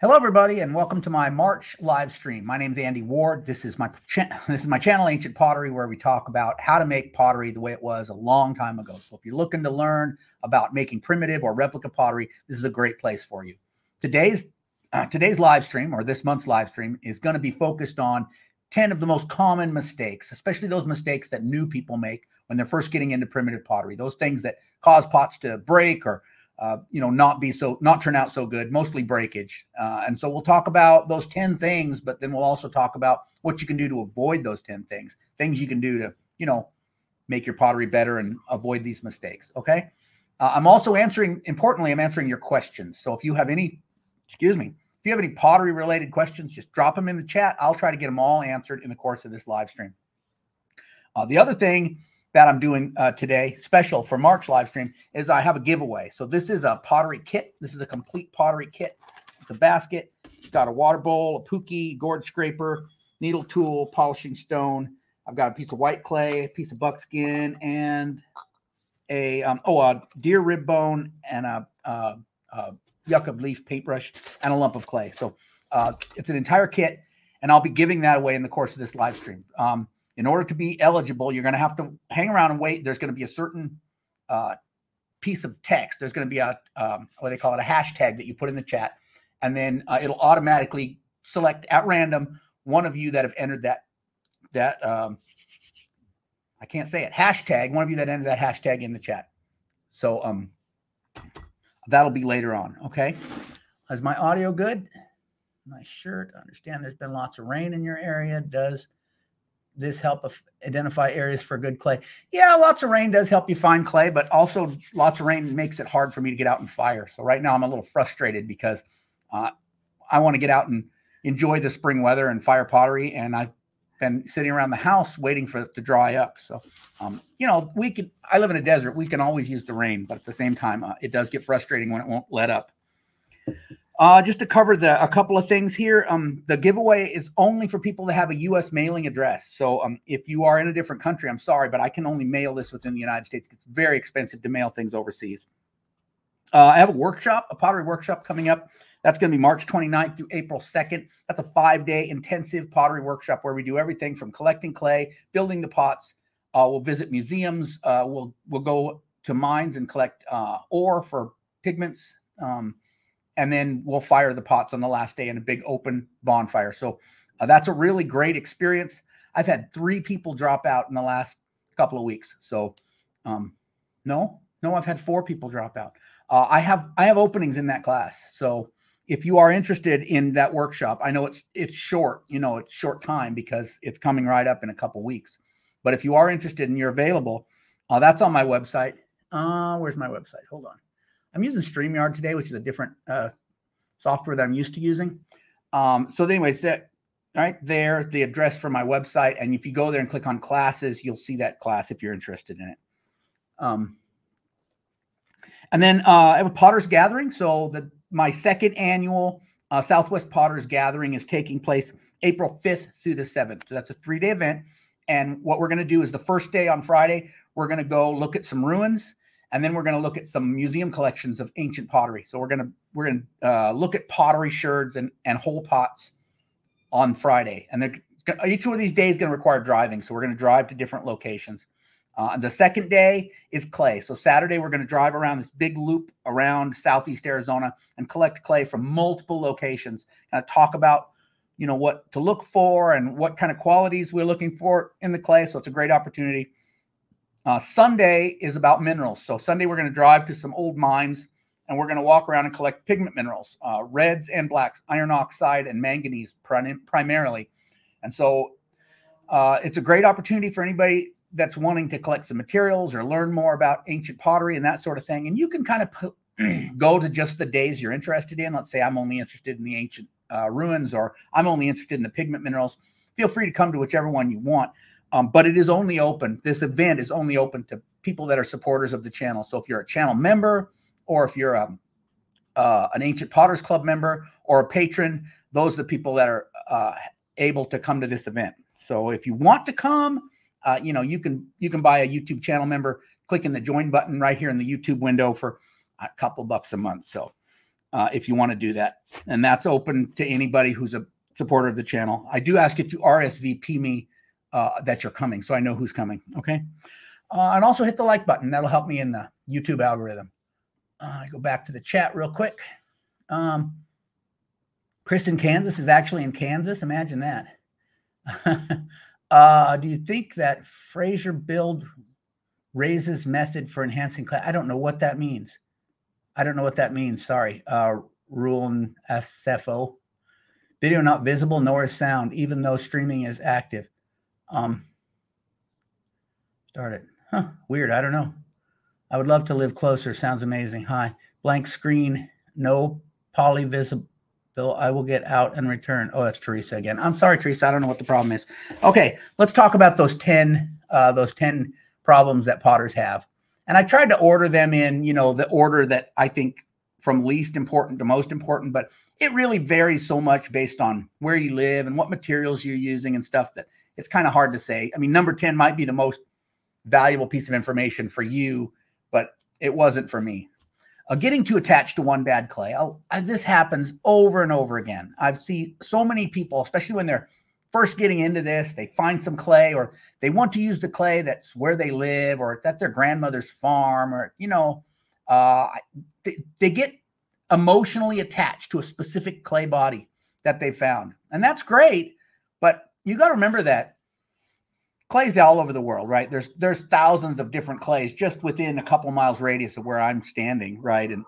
Hello, everybody, and welcome to my March live stream. My name is Andy Ward. This is my this is my channel, Ancient Pottery, where we talk about how to make pottery the way it was a long time ago. So, if you're looking to learn about making primitive or replica pottery, this is a great place for you. Today's uh, today's live stream or this month's live stream is going to be focused on 10 of the most common mistakes, especially those mistakes that new people make when they're first getting into primitive pottery. Those things that cause pots to break or uh, you know, not be so, not turn out so good, mostly breakage. Uh, and so we'll talk about those 10 things, but then we'll also talk about what you can do to avoid those 10 things, things you can do to, you know, make your pottery better and avoid these mistakes. Okay. Uh, I'm also answering, importantly, I'm answering your questions. So if you have any, excuse me, if you have any pottery related questions, just drop them in the chat. I'll try to get them all answered in the course of this live stream. Uh, the other thing that I'm doing uh, today, special for March live stream, is I have a giveaway. So this is a pottery kit. This is a complete pottery kit. It's a basket. It's got a water bowl, a pookie, gourd scraper, needle tool, polishing stone. I've got a piece of white clay, a piece of buckskin, and a um, oh a deer rib bone and a, a, a yucca leaf paintbrush and a lump of clay. So uh, it's an entire kit, and I'll be giving that away in the course of this live stream. Um, in order to be eligible, you're going to have to hang around and wait. There's going to be a certain uh, piece of text. There's going to be a um, what they call it a hashtag that you put in the chat, and then uh, it'll automatically select at random one of you that have entered that that um, I can't say it hashtag one of you that entered that hashtag in the chat. So um, that'll be later on. Okay, is my audio good? My shirt. I understand there's been lots of rain in your area. Does this help identify areas for good clay? Yeah, lots of rain does help you find clay, but also lots of rain makes it hard for me to get out and fire. So right now I'm a little frustrated because uh, I want to get out and enjoy the spring weather and fire pottery, and I've been sitting around the house waiting for it to dry up. So, um, you know, we can. I live in a desert. We can always use the rain, but at the same time, uh, it does get frustrating when it won't let up. Uh, just to cover the a couple of things here, um, the giveaway is only for people that have a U.S. mailing address. So um, if you are in a different country, I'm sorry, but I can only mail this within the United States. It's very expensive to mail things overseas. Uh, I have a workshop, a pottery workshop coming up. That's going to be March 29th through April 2nd. That's a five-day intensive pottery workshop where we do everything from collecting clay, building the pots. Uh, we'll visit museums. Uh, we'll we'll go to mines and collect uh, ore for pigments. Um, and then we'll fire the pots on the last day in a big open bonfire. So uh, that's a really great experience. I've had three people drop out in the last couple of weeks. So, um, no, no, I've had four people drop out. Uh, I have I have openings in that class. So if you are interested in that workshop, I know it's it's short, you know, it's short time because it's coming right up in a couple weeks. But if you are interested and you're available, uh, that's on my website. Uh, where's my website? Hold on. I'm using StreamYard today, which is a different uh, software that I'm used to using. Um, so, anyways, that right there, the address for my website, and if you go there and click on classes, you'll see that class if you're interested in it. Um, and then uh, I have a Potter's Gathering. So, the my second annual uh, Southwest Potter's Gathering is taking place April 5th through the 7th. So that's a three day event. And what we're going to do is the first day on Friday, we're going to go look at some ruins and then we're going to look at some museum collections of ancient pottery. So we're going to we're going to uh, look at pottery sherds and and whole pots on Friday, and each one of these days is going to require driving. So we're going to drive to different locations. Uh, the second day is clay. So Saturday we're going to drive around this big loop around southeast Arizona and collect clay from multiple locations. Kind of talk about you know what to look for and what kind of qualities we're looking for in the clay. So it's a great opportunity. Uh, Sunday is about minerals. So Sunday we're going to drive to some old mines and we're going to walk around and collect pigment minerals, uh, reds and blacks, iron oxide and manganese prim- primarily. And so uh, it's a great opportunity for anybody that's wanting to collect some materials or learn more about ancient pottery and that sort of thing. And you can kind of go to just the days you're interested in. Let's say I'm only interested in the ancient uh, ruins or I'm only interested in the pigment minerals. Feel free to come to whichever one you want. Um, but it is only open. This event is only open to people that are supporters of the channel. So if you're a channel member, or if you're a, um, uh, an Ancient Potters Club member or a patron, those are the people that are uh, able to come to this event. So if you want to come, uh, you know you can you can buy a YouTube channel member, clicking the join button right here in the YouTube window for a couple bucks a month. So uh, if you want to do that. And that's open to anybody who's a supporter of the channel. I do ask you to RSVP me uh, that you're coming so I know who's coming. Okay. Uh, and also hit the like button. That'll help me in the YouTube algorithm. Uh, go back to the chat real quick. Um, Chris in Kansas is actually in Kansas. Imagine that. uh, do you think that Fraser build raises method for enhancing class? I don't know what that means. I don't know what that means. Sorry. Uh, Rule SFO. Video not visible, nor is sound, even though streaming is active. Um, start it. Huh, weird. I don't know. I would love to live closer. Sounds amazing. Hi. Blank screen, no poly visible. I will get out and return. Oh, that's Teresa again. I'm sorry, Teresa. I don't know what the problem is. Okay, let's talk about those 10 uh, those 10 problems that potters have. And I tried to order them in, you know, the order that I think from least important to most important, but it really varies so much based on where you live and what materials you're using and stuff that it's kind of hard to say. I mean, number 10 might be the most valuable piece of information for you, but it wasn't for me. Uh, getting too attached to one bad clay. Oh, I, this happens over and over again. I've seen so many people, especially when they're first getting into this, they find some clay or they want to use the clay that's where they live or at their grandmother's farm or, you know, uh, they, they get emotionally attached to a specific clay body that they found. And that's great. You got to remember that clays all over the world, right? There's there's thousands of different clays just within a couple miles radius of where I'm standing, right? And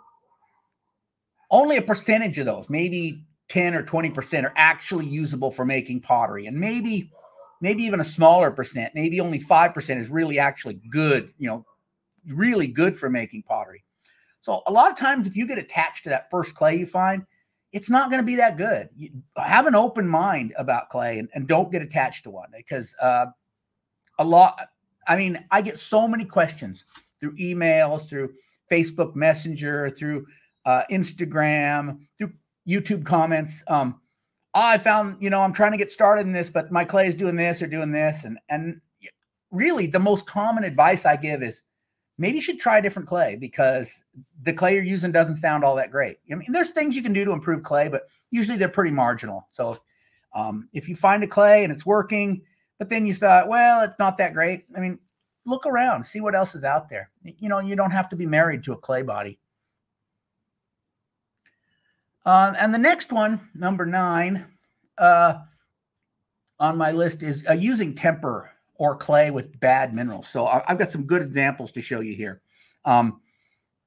only a percentage of those, maybe 10 or 20% are actually usable for making pottery. And maybe maybe even a smaller percent, maybe only 5% is really actually good, you know, really good for making pottery. So a lot of times if you get attached to that first clay you find, it's not going to be that good. You have an open mind about clay and, and don't get attached to one because uh, a lot. I mean, I get so many questions through emails, through Facebook Messenger, through uh, Instagram, through YouTube comments. Um, oh, I found, you know, I'm trying to get started in this, but my clay is doing this or doing this. And and really the most common advice I give is maybe you should try a different clay because the clay you're using doesn't sound all that great. I mean, there's things you can do to improve clay, but usually they're pretty marginal. So um, if you find a clay and it's working, but then you thought, well, it's not that great. I mean, look around, see what else is out there. You know, you don't have to be married to a clay body. Uh, and the next one, number nine, uh, on my list is uh, using temper or clay with bad minerals. So I, have got some good examples to show you here. Um,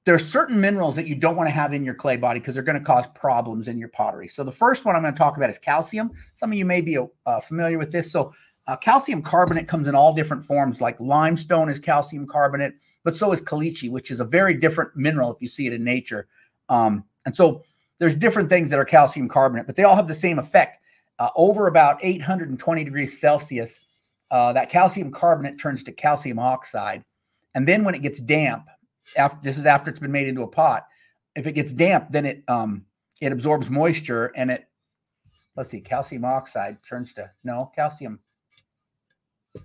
there are certain minerals that you don't want to have in your clay body because they're going to cause problems in your pottery. So the first one I'm going to talk about is calcium. Some of you may be uh, familiar with this. So uh, calcium carbonate comes in all different forms, like limestone is calcium carbonate, but so is caliche, which is a very different mineral if you see it in nature. Um, and so there's different things that are calcium carbonate, but they all have the same effect. Uh, over about 820 degrees Celsius, uh, that calcium carbonate turns to calcium oxide. And then when it gets damp, after this is after it's been made into a pot, if it gets damp, then it um, it absorbs moisture and it let's see, calcium oxide turns to no calcium.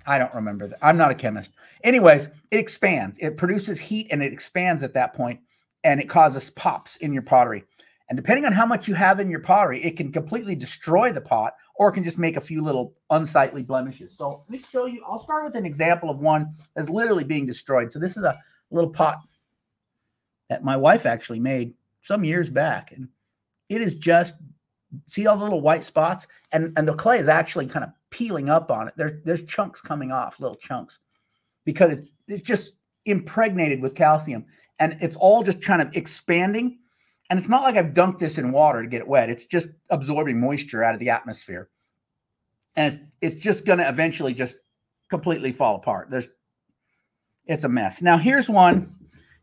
I don't remember that. I'm not a chemist. Anyways, it expands. It produces heat and it expands at that point, and it causes pops in your pottery. And depending on how much you have in your pottery, it can completely destroy the pot or can just make a few little unsightly blemishes. So let me show you. I'll start with an example of one that's literally being destroyed. So this is a little pot that my wife actually made some years back. And it is just, see all the little white spots? And, and the clay is actually kind of peeling up on it. There's, there's chunks coming off, little chunks, because it, it's just impregnated with calcium. And it's all just kind of expanding and it's not like I've dunked this in water to get it wet. It's just absorbing moisture out of the atmosphere. And it's, it's just going to eventually just completely fall apart. There's it's a mess. Now here's one.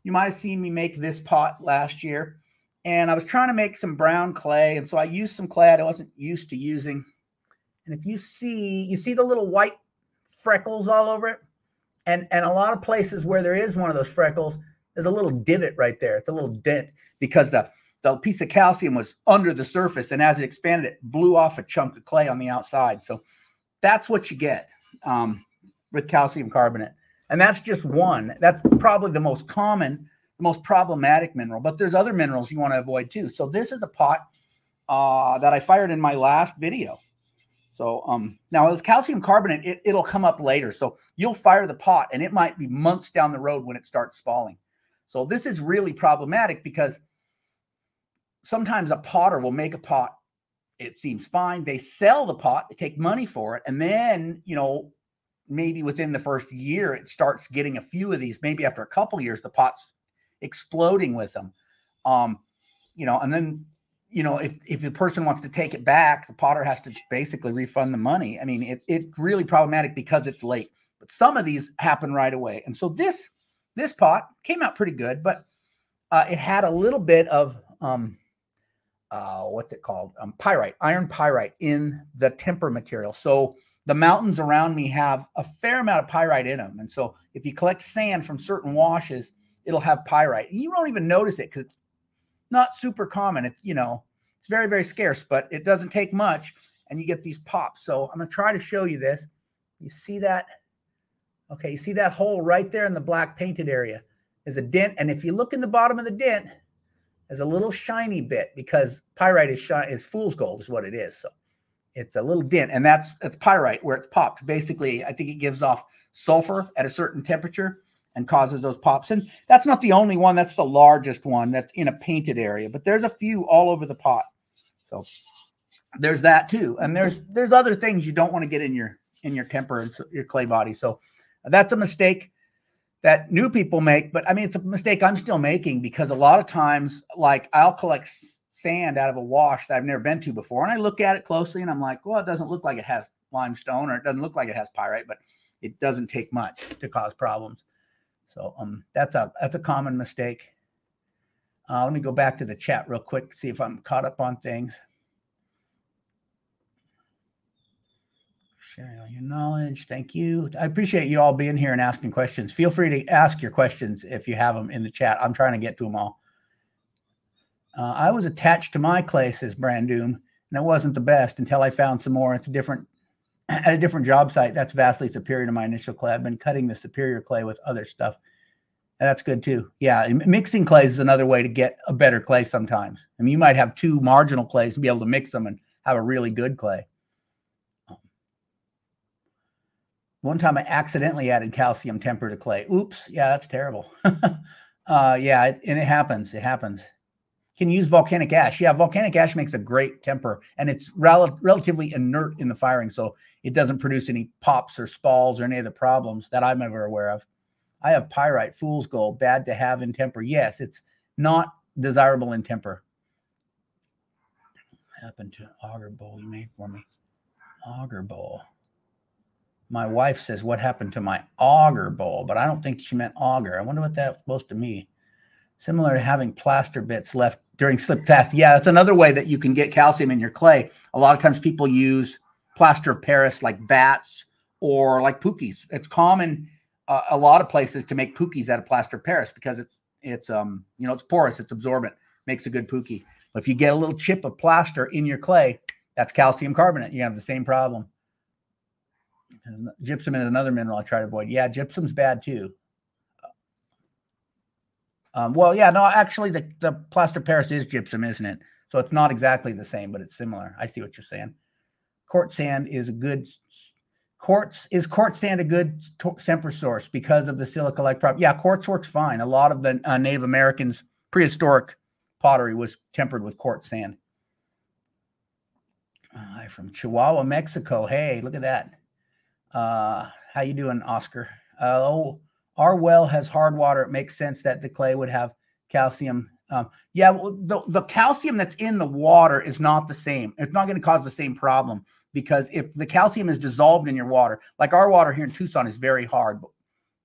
You might have seen me make this pot last year. And I was trying to make some brown clay. And so I used some clay I wasn't used to using. And if you see, you see the little white freckles all over it. And, and a lot of places where there is one of those freckles, there's a little divot right there. It's a little dent because the the piece of calcium was under the surface, and as it expanded, it blew off a chunk of clay on the outside. So that's what you get um, with calcium carbonate, and that's just one. That's probably the most common the most problematic mineral, but there's other minerals you want to avoid too. So this is a pot uh, that I fired in my last video. So um, now with calcium carbonate, it, it'll come up later. So you'll fire the pot and it might be months down the road when it starts spalling. So this is really problematic because sometimes a potter will make a pot. It seems fine. They sell the pot, they take money for it. And then, you know, maybe within the first year, it starts getting a few of these. Maybe after a couple years, the pot's exploding with them. Um, you know, and then you know, if if the person wants to take it back, the potter has to basically refund the money. I mean, it, it's really problematic because it's late. But some of these happen right away. And so this this pot came out pretty good, but uh, it had a little bit of um, uh, what's it called? Um, pyrite, iron pyrite in the temper material. So the mountains around me have a fair amount of pyrite in them. And so if you collect sand from certain washes, it'll have pyrite. You don't even notice it because it's not super common. It's, you know, it's very, very scarce, but it doesn't take much and you get these pops. So I'm going to try to show you this. You see that? Okay, you see that hole right there in the black painted area? There's a dent. And if you look in the bottom of the dent, there's a little shiny bit because pyrite is shiny, is fool's gold is what it is. So it's a little dent, and that's that's pyrite where it's popped. Basically, I think it gives off sulfur at a certain temperature and causes those pops. And that's not the only one. That's the largest one that's in a painted area, but there's a few all over the pot. So there's that too. And there's there's other things you don't want to get in your in your temper and your clay body. So that's a mistake that new people make. But I mean, it's a mistake I'm still making because a lot of times, like I'll collect sand out of a wash that I've never been to before, and I look at it closely and I'm like, well, it doesn't look like it has limestone or it doesn't look like it has pyrite, but it doesn't take much to cause problems. So um, that's a that's a common mistake. Uh, let me go back to the chat real quick, see if I'm caught up on things. Sharing all your knowledge. Thank you. I appreciate you all being here and asking questions. Feel free to ask your questions if you have them in the chat. I'm trying to get to them all. Uh, I was attached to my clay, says Brandoom, and it wasn't the best until I found some more. It's a different at a different job site. That's vastly superior to my initial clay. I've been cutting the superior clay with other stuff. And that's good too. Yeah, mixing clays is another way to get a better clay sometimes. I mean, you might have two marginal clays and be able to mix them and have a really good clay. One time I accidentally added calcium temper to clay. Oops. Yeah, that's terrible. uh, yeah, it, and it happens. It happens. Can you use volcanic ash. Yeah, volcanic ash makes a great temper and it's rel relatively inert in the firing. So it doesn't produce any pops or spalls or any of the problems that I'm ever aware of. I have pyrite, fool's gold, bad to have in temper. Yes, it's not desirable in temper. happened to auger bowl you made for me? Auger bowl. My wife says, What happened to my auger bowl? But I don't think she meant auger. I wonder what that's supposed to mean. Similar to having plaster bits left during slip test. Yeah, that's another way that you can get calcium in your clay. A lot of times people use plaster of Paris like bats or like pookies. It's common uh, a lot of places to make pookies out of plaster of Paris because it's it's um you know it's porous, it's absorbent, makes a good pookie. But if you get a little chip of plaster in your clay, that's calcium carbonate. You have the same problem. Gypsum is another mineral I try to avoid. Yeah, gypsum's bad too. Um, well, yeah, no, actually, the, the plaster Paris is gypsum, isn't it? So it's not exactly the same, but it's similar. I see what you're saying. Quartz sand is a good quartz. Is quartz sand a good temper source because of the silica-like property? Yeah, quartz works fine. A lot of the uh, Native Americans prehistoric pottery was tempered with quartz sand. Hi from Chihuahua, Mexico. Hey, look at that. Uh, how you doing, Oscar? Uh, oh, our well has hard water. It makes sense that the clay would have calcium. Um, yeah, well, the, the calcium that's in the water is not the same. It's not going to cause the same problem because if the calcium is dissolved in your water, like our water here in Tucson is very hard, but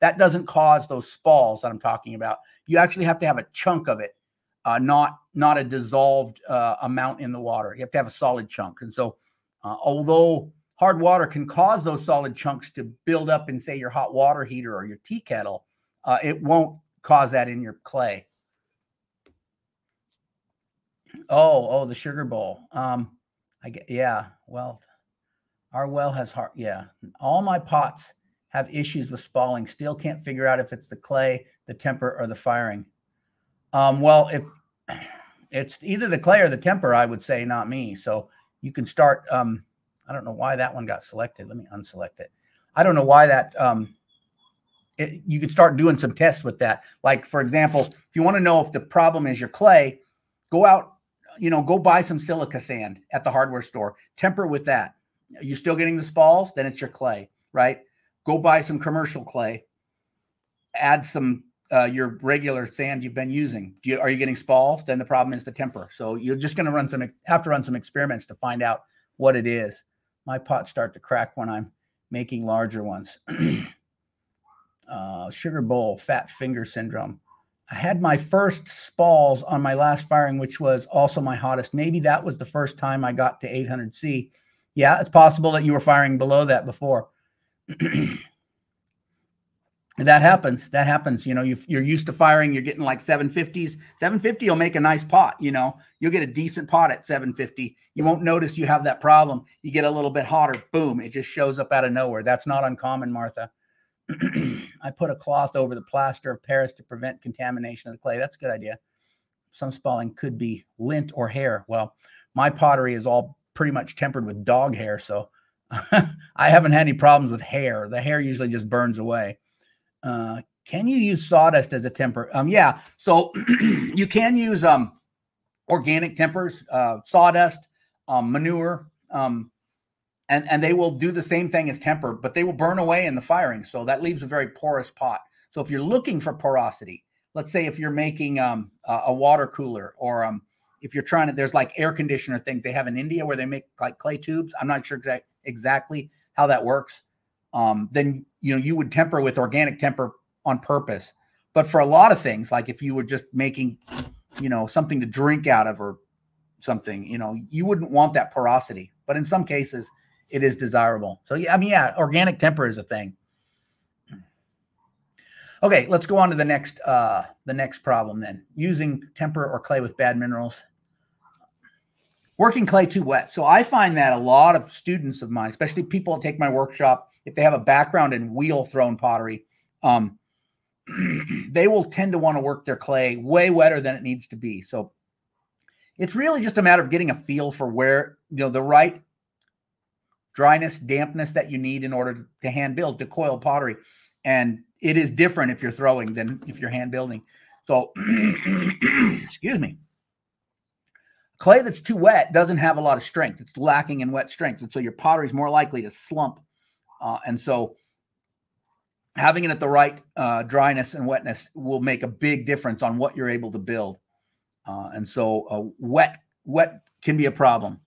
that doesn't cause those spalls that I'm talking about. You actually have to have a chunk of it, uh, not not a dissolved uh, amount in the water. You have to have a solid chunk. And so, uh, although hard water can cause those solid chunks to build up in, say, your hot water heater or your tea kettle. Uh, it won't cause that in your clay. Oh, oh, the sugar bowl. Um, I get, yeah. Well, our well has hard. Yeah, all my pots have issues with spalling. Still can't figure out if it's the clay, the temper, or the firing. Um, well, if it's either the clay or the temper, I would say, not me. So you can start. Um, I don't know why that one got selected. Let me unselect it. I don't know why that. Um, it, you can start doing some tests with that. Like for example, if you want to know if the problem is your clay, go out, you know, go buy some silica sand at the hardware store. Temper with that. Are you still getting the spalls? Then it's your clay, right? Go buy some commercial clay. Add some uh, your regular sand you've been using. Do You, are you getting spalls? Then the problem is the temper. So you're just going to run some have to run some experiments to find out what it is. My pots start to crack when I'm making larger ones. uh, sugar bowl, fat finger syndrome. I had my first spalls on my last firing, which was also my hottest. Maybe that was the first time I got to 800C. Yeah, it's possible that you were firing below that before. that happens. That happens. You know, you are used to firing. You're getting like 750s. 750 will make a nice pot. You know, you'll get a decent pot at 750. You won't notice you have that problem. You get a little bit hotter. Boom! It just shows up out of nowhere. That's not uncommon, Martha. I put a cloth over the plaster of Paris to prevent contamination of the clay. That's a good idea. Some spalling could be lint or hair. Well, my pottery is all pretty much tempered with dog hair, so I haven't had any problems with hair. The hair usually just burns away. Uh, can you use sawdust as a temper? Um, yeah. So you can use um, organic tempers, uh, sawdust, um, manure, um, and and they will do the same thing as temper, but they will burn away in the firing. So that leaves a very porous pot. So if you're looking for porosity, let's say if you're making um, a, a water cooler or um, if you're trying to, there's like air conditioner things they have in India where they make like clay tubes. I'm not sure exact, exactly how that works um, then you know you would temper with organic temper on purpose. But for a lot of things, like if you were just making, you know, something to drink out of or something, you know, you wouldn't want that porosity. But in some cases, it is desirable. So yeah, I mean, yeah, organic temper is a thing. Okay, let's go on to the next uh, the next problem then. Using temper or clay with bad minerals. Working clay too wet. So I find that a lot of students of mine, especially people that take my workshop, if they have a background in wheel thrown pottery, um, they will tend to want to work their clay way wetter than it needs to be. So it's really just a matter of getting a feel for where, you know, the right dryness, dampness that you need in order to hand build to coil pottery. And it is different if you're throwing than if you're hand building. So, excuse me. Clay that's too wet doesn't have a lot of strength. It's lacking in wet strength. And so your pottery is more likely to slump uh, and so having it at the right uh, dryness and wetness will make a big difference on what you're able to build. Uh, and so uh, wet, wet can be a problem.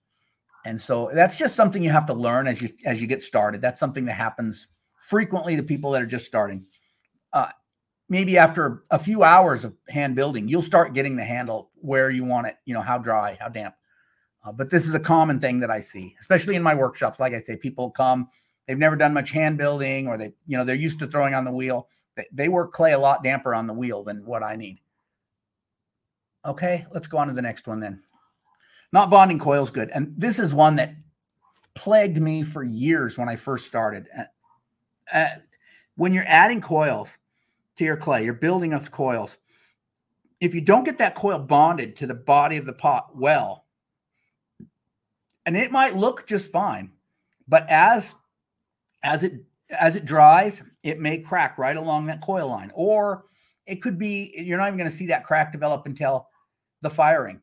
And so that's just something you have to learn as you as you get started. That's something that happens frequently to people that are just starting. Uh, maybe after a few hours of hand building, you'll start getting the handle where you want it. You know how dry, how damp. Uh, but this is a common thing that I see, especially in my workshops. Like I say, people come, they've never done much hand building or they, you know, they're used to throwing on the wheel. They, they work clay a lot damper on the wheel than what I need. Okay, let's go on to the next one then. Not bonding coils good. And this is one that plagued me for years when I first started. Uh, when you're adding coils to your clay, you're building up coils. If you don't get that coil bonded to the body of the pot well, and it might look just fine, but as as it as it dries, it may crack right along that coil line, or it could be you're not even going to see that crack develop until the firing.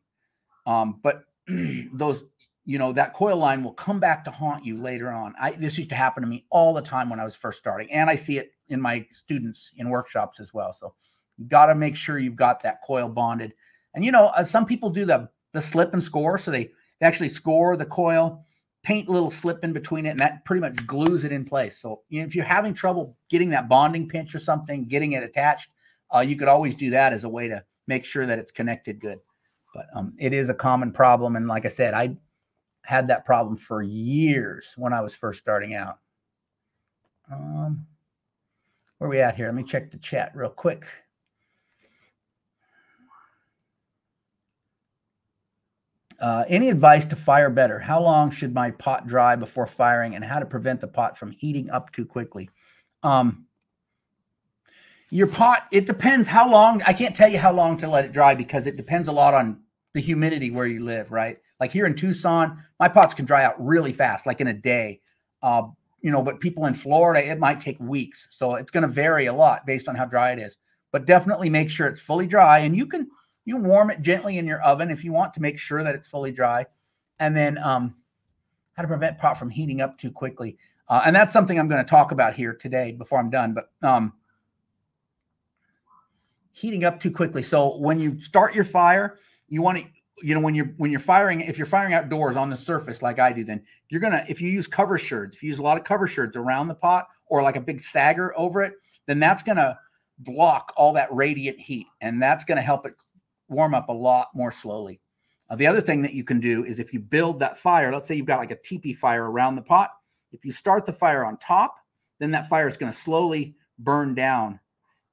Um, but those, you know, that coil line will come back to haunt you later on. I this used to happen to me all the time when I was first starting, and I see it in my students in workshops as well. So you got to make sure you've got that coil bonded. And you know, uh, some people do the the slip and score, so they, they actually score the coil paint little slip in between it, and that pretty much glues it in place. So you know, if you're having trouble getting that bonding pinch or something, getting it attached, uh, you could always do that as a way to make sure that it's connected good. But um, it is a common problem, and like I said, I had that problem for years when I was first starting out. Um, where are we at here? Let me check the chat real quick. Uh, any advice to fire better? How long should my pot dry before firing, and how to prevent the pot from heating up too quickly? Um, Your pot, it depends how long. I can't tell you how long to let it dry because it depends a lot on the humidity where you live, right? Like here in Tucson, my pots can dry out really fast, like in a day. Uh, you know, but people in Florida, it might take weeks. So it's going to vary a lot based on how dry it is. But definitely make sure it's fully dry. And you can you warm it gently in your oven if you want to make sure that it's fully dry. And then um, how to prevent pot from heating up too quickly. Uh, and that's something I'm going to talk about here today before I'm done. But um, heating up too quickly. So when you start your fire, you want to, you know, when you're when you're firing, if you're firing outdoors on the surface like I do, then you're gonna, if you use cover sherds, if you use a lot of cover sherds around the pot or like a big sagger over it, then that's gonna block all that radiant heat, and that's gonna help it warm up a lot more slowly. Uh, the other thing that you can do is if you build that fire, let's say you've got like a teepee fire around the pot, if you start the fire on top, then that fire is going to slowly burn down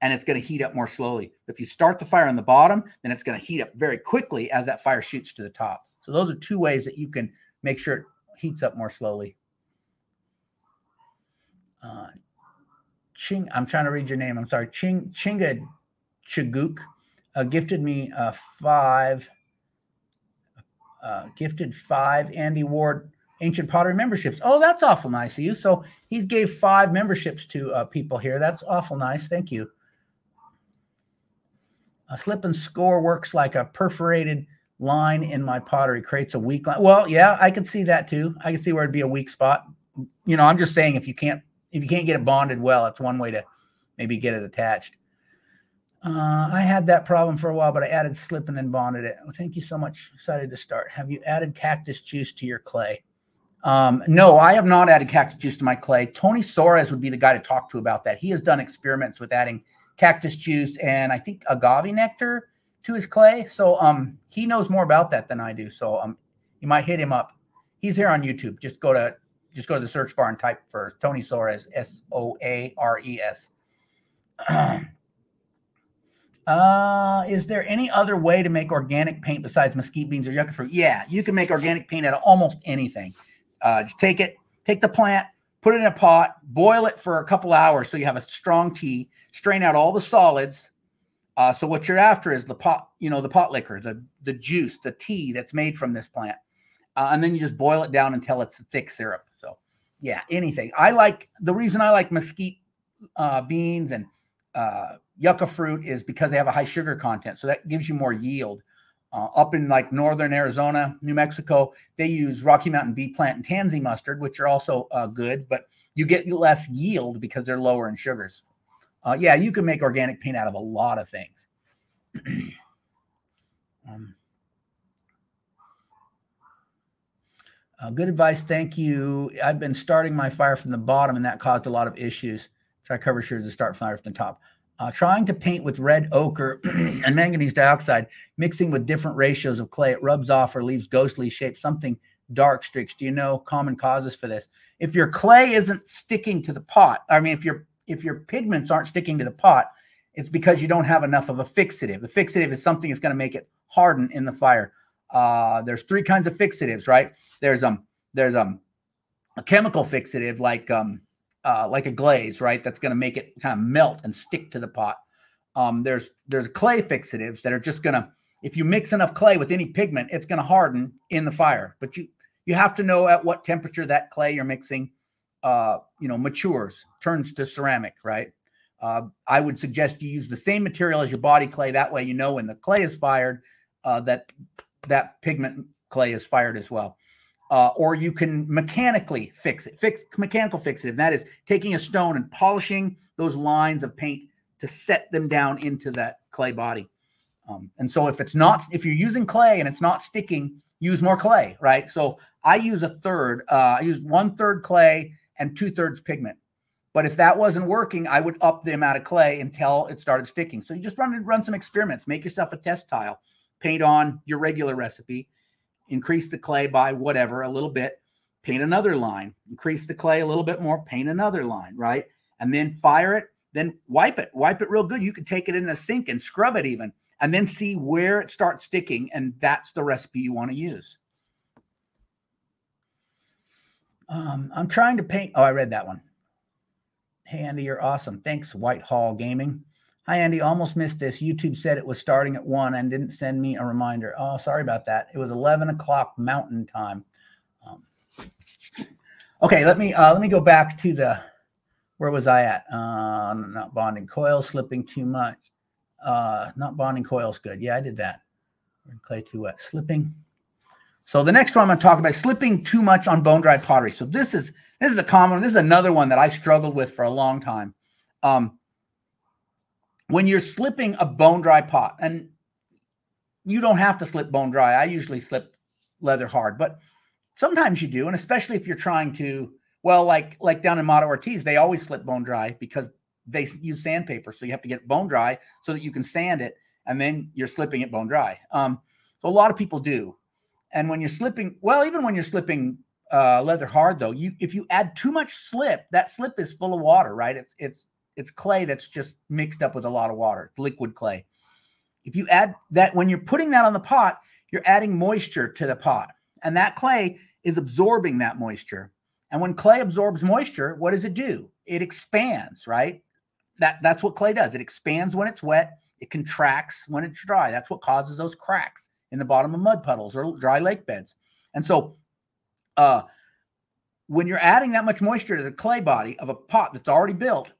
and it's going to heat up more slowly. If you start the fire on the bottom, then it's going to heat up very quickly as that fire shoots to the top. So those are two ways that you can make sure it heats up more slowly. Uh, Ching, I'm trying to read your name. I'm sorry. Ching Chinga Chaguk uh, gifted me uh, five, uh, gifted five Andy Ward Ancient Pottery memberships. Oh, that's awful nice of you. So he gave five memberships to uh, people here. That's awful nice. Thank you. A slip and score works like a perforated line in my pottery, creates a weak line. Well, yeah, I can see that too. I can see where it'd be a weak spot. You know, I'm just saying if you can't if you can't get it bonded well, it's one way to maybe get it attached. Uh, I had that problem for a while, but I added slip and then bonded it. Thank you so much. Excited to start. Have you added cactus juice to your clay? Um, no, I have not added cactus juice to my clay. Tony Soares would be the guy to talk to about that. He has done experiments with adding cactus juice and I think agave nectar to his clay. So um, he knows more about that than I do. So um, you might hit him up. He's here on YouTube. Just go to just go to the search bar and type first Tony Soares, S O A R E S. Uh, is there any other way to make organic paint besides mesquite beans or yucca fruit? Yeah, you can make organic paint out of almost anything. Uh, just take it, take the plant, put it in a pot, boil it for a couple hours so you have a strong tea. Strain out all the solids. Uh, so what you're after is the pot, you know, the pot liquor, the the juice, the tea that's made from this plant, uh, and then you just boil it down until it's a thick syrup. So, yeah, anything. I like the reason I like mesquite uh, beans and uh, yucca fruit is because they have a high sugar content, so that gives you more yield. Uh, up in like northern Arizona, New Mexico, they use Rocky Mountain bee plant and tansy mustard, which are also uh, good, but you get less yield because they're lower in sugars. Uh, yeah, you can make organic paint out of a lot of things. um, uh, good advice. Thank you. I've been starting my fire from the bottom, and that caused a lot of issues. Try cover sherds to start fire from the top. Uh, trying to paint with red ochre and manganese dioxide, mixing with different ratios of clay, it rubs off or leaves ghostly shapes, something dark streaks. Do you know common causes for this? If your clay isn't sticking to the pot, I mean, if your if your pigments aren't sticking to the pot, it's because you don't have enough of a fixative. The fixative is something that's going to make it harden in the fire. Uh, there's three kinds of fixatives, right? There's um there's um a chemical fixative like um uh, like a glaze, right? That's going to make it kind of melt and stick to the pot. Um, there's there's clay fixatives that are just going to, if you mix enough clay with any pigment, it's going to harden in the fire. But you you have to know at what temperature that clay you're mixing, uh, you know, matures, turns to ceramic, right? Uh, I would suggest you use the same material as your body clay. That way, you know when the clay is fired, uh, that that pigment clay is fired as well uh, or you can mechanically fix it, fix mechanical fix it. And that is taking a stone and polishing those lines of paint to set them down into that clay body. Um, and so if it's not, if you're using clay and it's not sticking, use more clay, right? So I use a third, uh, I use one third clay and two thirds pigment. But if that wasn't working, I would up the amount of clay until it started sticking. So you just run run some experiments, make yourself a test tile, paint on your regular recipe, increase the clay by whatever, a little bit, paint another line, increase the clay a little bit more, paint another line, right? And then fire it, then wipe it, wipe it real good. You can take it in a sink and scrub it even, and then see where it starts sticking. And that's the recipe you want to use. Um, I'm trying to paint. Oh, I read that one. Hey, Andy, you're awesome. Thanks, Whitehall Gaming. Hi, Andy. Almost missed this. YouTube said it was starting at one and didn't send me a reminder. Oh, sorry about that. It was 11 o'clock Mountain Time. Um, okay, let me uh, let me go back to the where was I at? Uh, not bonding coils, slipping too much. Uh, not bonding coils, good. Yeah, I did that. Clay too wet, slipping. So the next one I'm going to talk about slipping too much on bone dry pottery. So this is this is a common. This is another one that I struggled with for a long time. Um, when you're slipping a bone dry pot, and you don't have to slip bone dry. I usually slip leather hard, but sometimes you do, and especially if you're trying to, well, like like down in Mata Ortiz, they always slip bone dry because they use sandpaper, so you have to get bone dry so that you can sand it, and then you're slipping it bone dry. Um, so a lot of people do, and when you're slipping, well, even when you're slipping uh, leather hard, though, you if you add too much slip, that slip is full of water, right? It's it's it's clay that's just mixed up with a lot of water, liquid clay. If you add that, when you're putting that on the pot, you're adding moisture to the pot, and that clay is absorbing that moisture. And when clay absorbs moisture, what does it do? It expands, right? That that's what clay does. It expands when it's wet. It contracts when it's dry. That's what causes those cracks in the bottom of mud puddles or dry lake beds. And so, uh, when you're adding that much moisture to the clay body of a pot that's already built,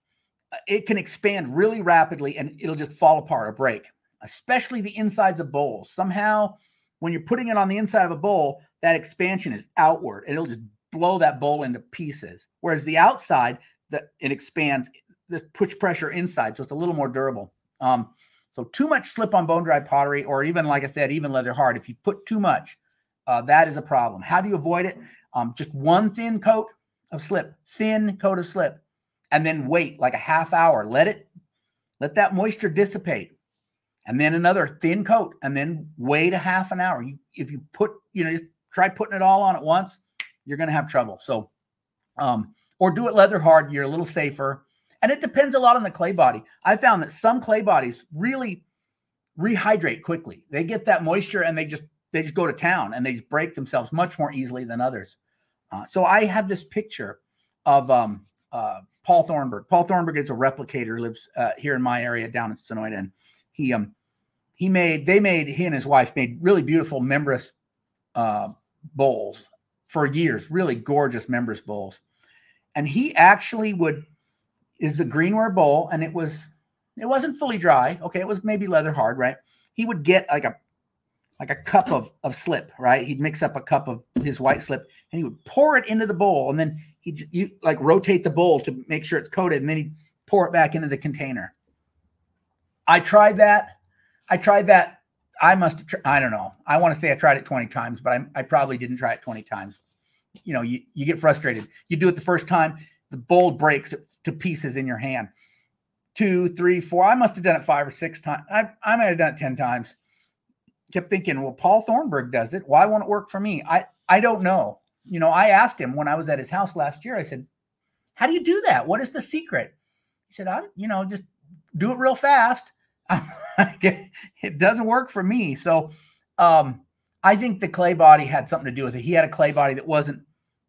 it can expand really rapidly and it'll just fall apart or break, especially the insides of bowls. Somehow, when you're putting it on the inside of a bowl, that expansion is outward and it'll just blow that bowl into pieces. Whereas the outside, that it expands, this push pressure inside, so it's a little more durable. Um, so too much slip on bone dry pottery, or even like I said, even leather hard. If you put too much, uh, that is a problem. How do you avoid it? Um, just one thin coat of slip, thin coat of slip and then wait like a half hour. Let it, let that moisture dissipate. And then another thin coat, and then wait a half an hour. You, if you put, you know, just try putting it all on at once, you're going to have trouble. So, um, or do it leather hard. You're a little safer. And it depends a lot on the clay body. I found that some clay bodies really rehydrate quickly. They get that moisture and they just they just go to town and they just break themselves much more easily than others. Uh, so I have this picture of um, uh, Paul Thornburg. Paul Thornburg is a replicator, lives uh, here in my area down in Sonoyta, and he um he made they made he and his wife made really beautiful Mimbres uh, bowls for years, really gorgeous Mimbres bowls, and he actually would is the greenware bowl, and it was it wasn't fully dry. Okay, it was maybe leather hard, right? He would get like a like a cup of, of slip, right? He'd mix up a cup of his white slip and he would pour it into the bowl. And then he'd you, like rotate the bowl to make sure it's coated. And then he'd pour it back into the container. I tried that. I tried that. I must, tr- I don't know. I want to say I tried it 20 times, but I, I probably didn't try it 20 times. You know, you, you get frustrated. You do it the first time, the bowl breaks to pieces in your hand. Two, three, four. I must have done it five or six times. I, I might have done it 10 times kept thinking, well, Paul Thornburg does it. Why won't it work for me? I I don't know. You know, I asked him when I was at his house last year. I said, "How do you do that? What is the secret?" He said, I'm, you know, just do it real fast." it doesn't work for me. So, um, I think the clay body had something to do with it. He had a clay body that wasn't,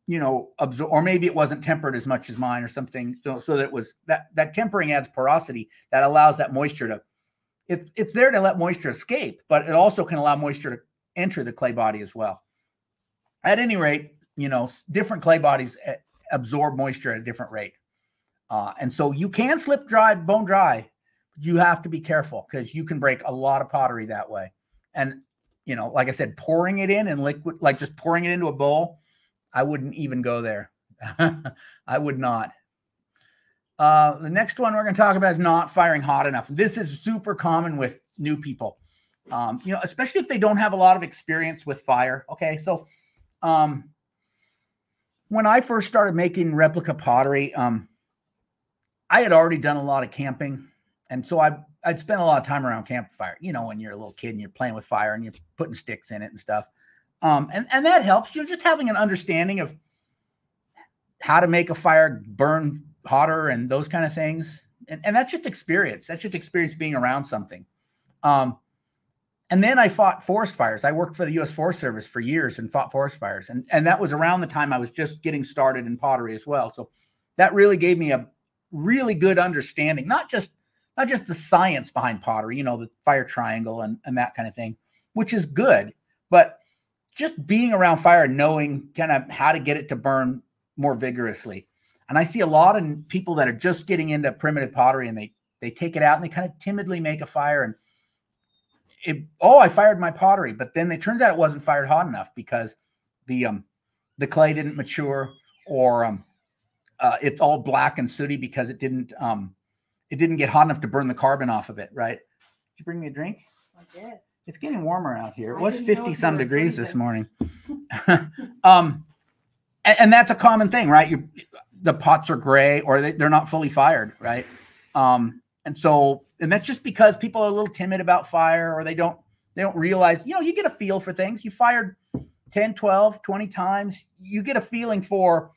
you know, absor- or maybe it wasn't tempered as much as mine or something. So, so that was that that tempering adds porosity that allows that moisture to it, it's there to let moisture escape, but it also can allow moisture to enter the clay body as well. At any rate, you know, different clay bodies eh, absorb moisture at a different rate. Uh, and so you can slip dry, bone dry, but you have to be careful because you can break a lot of pottery that way. And, you know, like I said, pouring it in and liquid, like just pouring it into a bowl, I wouldn't even go there. I would not. Uh, the next one we're going to talk about is not firing hot enough. This is super common with new people, um, you know, especially if they don't have a lot of experience with fire. Okay, so um, when I first started making replica pottery, um, I had already done a lot of camping, and so I I'd spent a lot of time around campfire. You know, when you're a little kid and you're playing with fire and you're putting sticks in it and stuff, um, and and that helps. You're just having an understanding of how to make a fire burn hotter and those kind of things. And, and that's just experience. That's just experience being around something. Um, and then I fought forest fires. I worked for the U.S. Forest Service for years and fought forest fires, and and that was around the time I was just getting started in pottery as well. So that really gave me a really good understanding, not just not just the science behind pottery, you know, the fire triangle and, and that kind of thing, which is good, but just being around fire and knowing kind of how to get it to burn more vigorously. And I see a lot of people that are just getting into primitive pottery and they they take it out and they kind of timidly make a fire and it, oh, I fired my pottery, but then it turns out it wasn't fired hot enough because the um the clay didn't mature or um uh, it's all black and sooty because it didn't um it didn't get hot enough to burn the carbon off of it, right? Did you bring me a drink? I did. It's getting warmer out here. It I was 50 some degrees this morning. um and, and that's a common thing, right? You the pots are gray or they, they're not fully fired, right? Um and so and that's just because people are a little timid about fire or they don't they don't realize, you know, you get a feel for things. You fired 10, 12, 20 times, you get a feeling for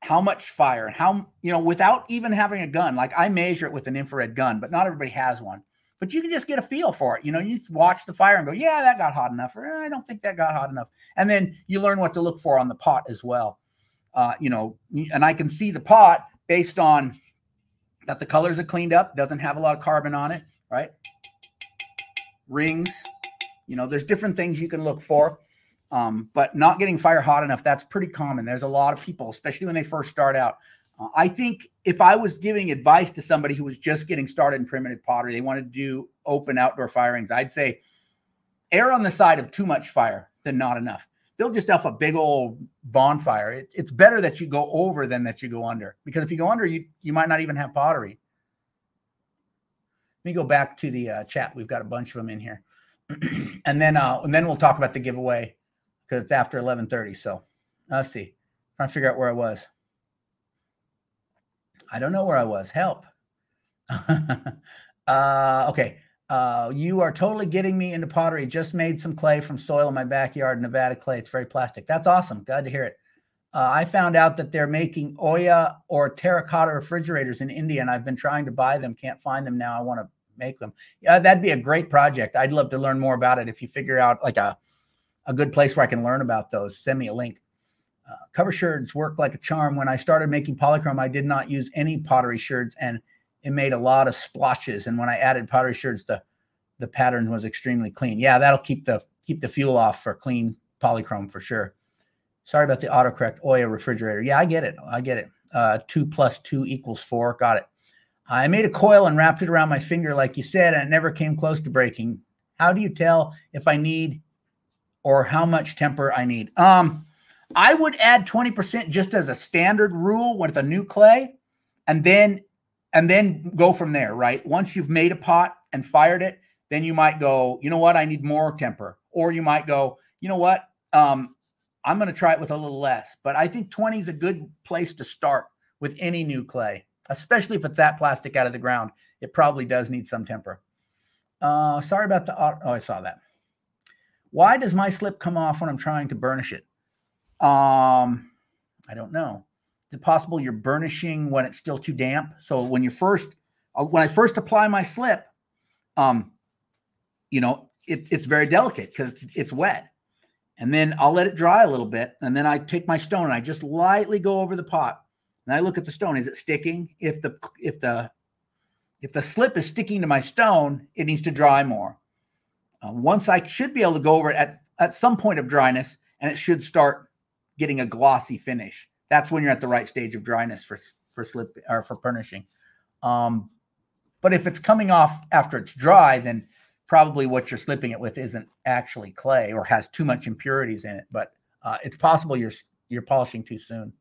how much fire and how you know without even having a gun. Like i measure it with an infrared gun but not everybody has one. But you can just get a feel for it. You know you just watch the fire and go yeah that got hot enough or "Eh, i don't think that got hot enough. And then you learn what to look for on the pot as well. Uh, you know and i can see the pot based on that the colors are cleaned up doesn't have a lot of carbon on it right? Rings you know there's different things you can look for um, but not getting fire hot enough that's pretty common. There's a lot of people especially when they first start out. Uh, i think if i was giving advice to somebody who was just getting started in primitive pottery they wanted to do open outdoor firings i'd say err on the side of too much fire than not enough build yourself a big old bonfire it, it's better that you go over than that you go under because if you go under you you might not even have pottery let me go back to the uh, chat we've got a bunch of them in here and then uh and then we'll talk about the giveaway because it's after 11:30. So let's see. I'm trying to figure out where I was. I don't know where I was. Help. uh, okay. Uh, you are totally getting me into pottery. Just made some clay from soil in my backyard, Nevada clay. It's very plastic. That's awesome. Glad to hear it. Uh, I found out that they're making Oya or terracotta refrigerators in India, and I've been trying to buy them. Can't find them now. I want to make them. Yeah, that'd be a great project. I'd love to learn more about it. If you figure out like a a good place where I can learn about those, send me a link. Uh, cover sherds work like a charm. When I started making polychrome, I did not use any pottery sherds, and it made a lot of splotches. And when I added pottery sherds, the the pattern was extremely clean. Yeah, that'll keep the keep the fuel off for clean polychrome for sure. Sorry about the autocorrect Oya refrigerator. Yeah, I get it. I get it. Uh, two plus two equals four. Got it. I made a coil and wrapped it around my finger, like you said, and it never came close to breaking. How do you tell if I need or how much temper I need. Um, I would add 20% just as a standard rule with a new clay, and then and then go from there, right? Once you've made a pot and fired it, then you might go, you know what, I need more temper. Or you might go, you know what, um, I'm going to try it with a little less. But I think 20 is a good place to start with any new clay, especially if it's that plastic out of the ground. It probably does need some temper. Uh, sorry about the, oh, I saw that. Why does my slip come off when I'm trying to burnish it? Um, I don't know. It possible you're burnishing when it's still too damp? So when you first, uh, when I first apply my slip, um, you know, it, it's very delicate because it's wet. And then I'll let it dry a little bit. And then I take my stone and I just lightly go over the pot. And I look at the stone. Is it sticking? If the if the if the slip is sticking to my stone, it needs to dry more. Uh, once I should be able to go over it at, at some point of dryness, and it should start getting a glossy finish. That's when you're at the right stage of dryness for for slip or for burnishing. Um, but if it's coming off after it's dry, then probably what you're slipping it with isn't actually clay or has too much impurities in it. But uh, it's possible you're you're polishing too soon.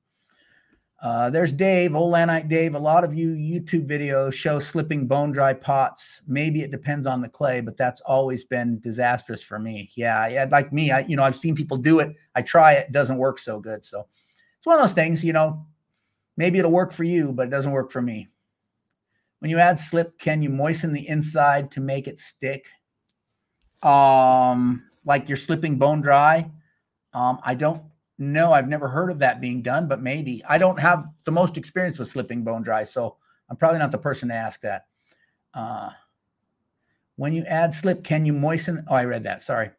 Uh, there's Dave, Olanite Dave. A lot of you YouTube videos show slipping bone dry pots. Maybe it depends on the clay, but that's always been disastrous for me. Yeah, yeah, like me, I you know I've seen people do it. I try it, it doesn't work so good. So it's one of those things, you know. Maybe it'll work for you, but it doesn't work for me. When you add slip, can you moisten the inside to make it stick? Um, like you're slipping bone dry. Um, I don't know. I've never heard of that being done, but maybe. I don't have the most experience with slipping bone dry, so I'm probably not the person to ask that. Uh, when you add slip, can you moisten? Oh, I read that. Sorry.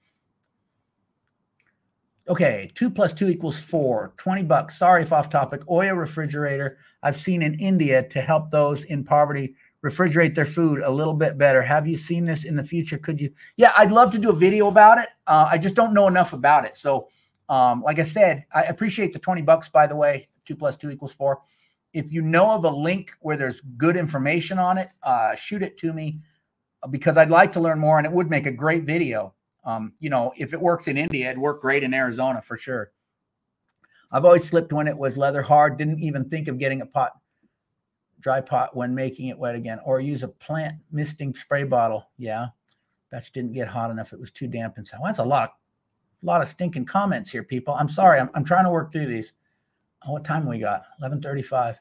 Okay, two plus two equals four. 20 bucks. Sorry if off topic. Oya refrigerator I've seen in India to help those in poverty refrigerate their food a little bit better. Have you seen this in the future? Could you? Yeah, I'd love to do a video about it. Uh, I just don't know enough about it. So, um, like I said, I appreciate the 20 bucks, by the way. Two plus two equals four. If you know of a link where there's good information on it, uh, shoot it to me because I'd like to learn more and it would make a great video. Um, you know, if it works in India, it'd work great in Arizona for sure. I've always slipped when it was leather hard, didn't even think of getting a pot dry pot when making it wet again, or use a plant misting spray bottle. Yeah, batch didn't get hot enough. It was too damp inside. Well, that's a lot, a lot of stinking comments here, people. I'm sorry. I'm, I'm trying to work through these. Oh, what time we got? 11:35.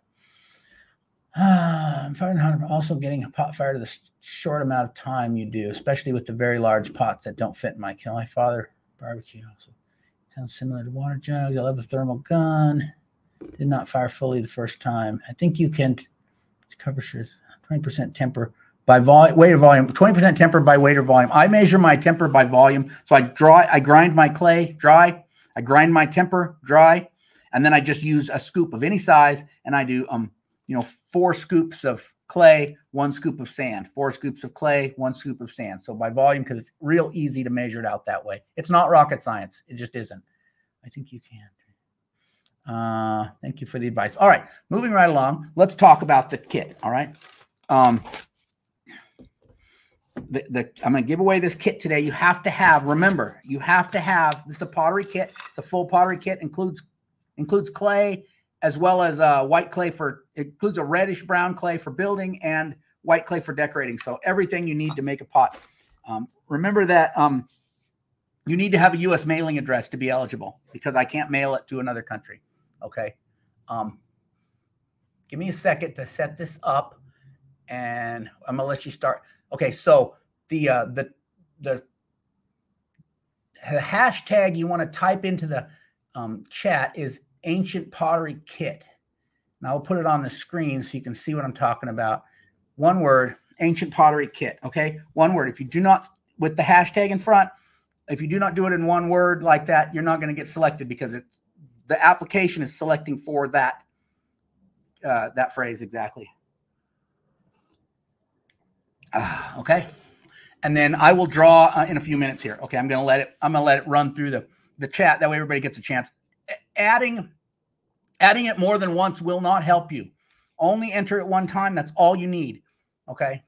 I'm finding also getting a pot fire to the short amount of time you do, especially with the very large pots that don't fit in my kiln. My father barbecue also sounds similar to water jugs. I love the thermal gun. Did not fire fully the first time. I think you can cover sherds 20% temper by volume weight or volume 20% temper by weight or volume i measure my temper by volume so i draw i grind my clay dry i grind my temper dry and then i just use a scoop of any size and i do um you know four scoops of clay one scoop of sand four scoops of clay one scoop of sand so by volume because it's real easy to measure it out that way it's not rocket science it just isn't i think you can uh, thank you for the advice. All right, moving right along. Let's talk about the kit. All right. Um, the, the I'm going to give away this kit today. You have to have. Remember, you have to have. This is a pottery kit. It's a full pottery kit. includes includes clay as well as uh, white clay for. includes a reddish brown clay for building and white clay for decorating. So everything you need to make a pot. Um, remember that um, you need to have a U.S. mailing address to be eligible because I can't mail it to another country. Okay. Um, give me a second to set this up and I'm gonna let you start. Okay, so the uh the the the hashtag you want to type into the um, chat is ancient pottery kit. Now I'll put it on the screen so you can see what I'm talking about. One word, ancient pottery kit. Okay, one word. If you do not with the hashtag in front, if you do not do it in one word like that, you're not going to get selected because it's the application is selecting for that uh, that phrase exactly. Uh, okay, and then I will draw uh, in a few minutes here. Okay, I'm gonna let it. I'm gonna let it run through the the chat. That way, everybody gets a chance. Adding adding it more than once will not help you. Only enter it one time. That's all you need. Okay.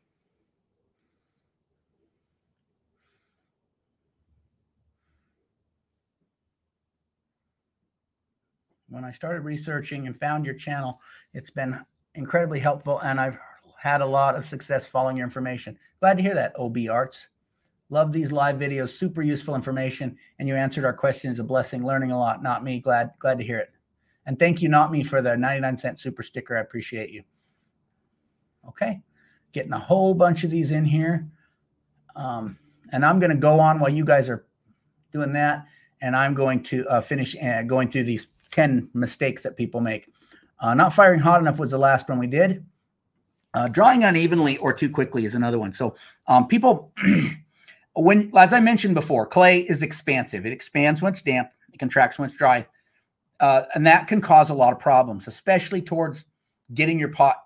when I started researching and found your channel, it's been incredibly helpful and I've had a lot of success following your information. Glad to hear that, OB Arts. Love these live videos, super useful information, and you answered our questions. A blessing, learning a lot. Not me, glad glad to hear it. And thank you, not me, for the 99 cent super sticker. I appreciate you. Okay, getting a whole bunch of these in here. Um, and I'm going to go on while you guys are doing that. And I'm going to uh, finish uh, going through these 10 mistakes that people make. Uh, not firing hot enough was the last one we did. Uh, drawing unevenly or too quickly is another one. So um, people, when as I mentioned before, clay is expansive. It expands when it's damp. It contracts when it's dry, uh, and that can cause a lot of problems, especially towards getting your pot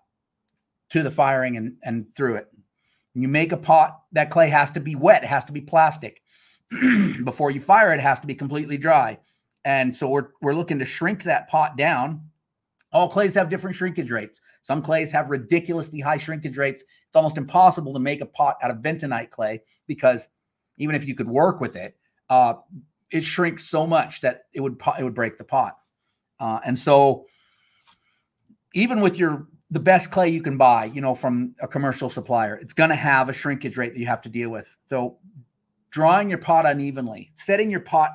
to the firing and and through it. When you make a pot, that clay has to be wet. It has to be plastic. Before you fire it, it has to be completely dry. And so we're, we're looking to shrink that pot down. All clays have different shrinkage rates. Some clays have ridiculously high shrinkage rates. It's almost impossible to make a pot out of bentonite clay because even if you could work with it, uh, it shrinks so much that it would it would break the pot. Uh, and so, even with your the best clay you can buy, you know, from a commercial supplier, it's going to have a shrinkage rate that you have to deal with. So, drawing your pot unevenly, setting your pot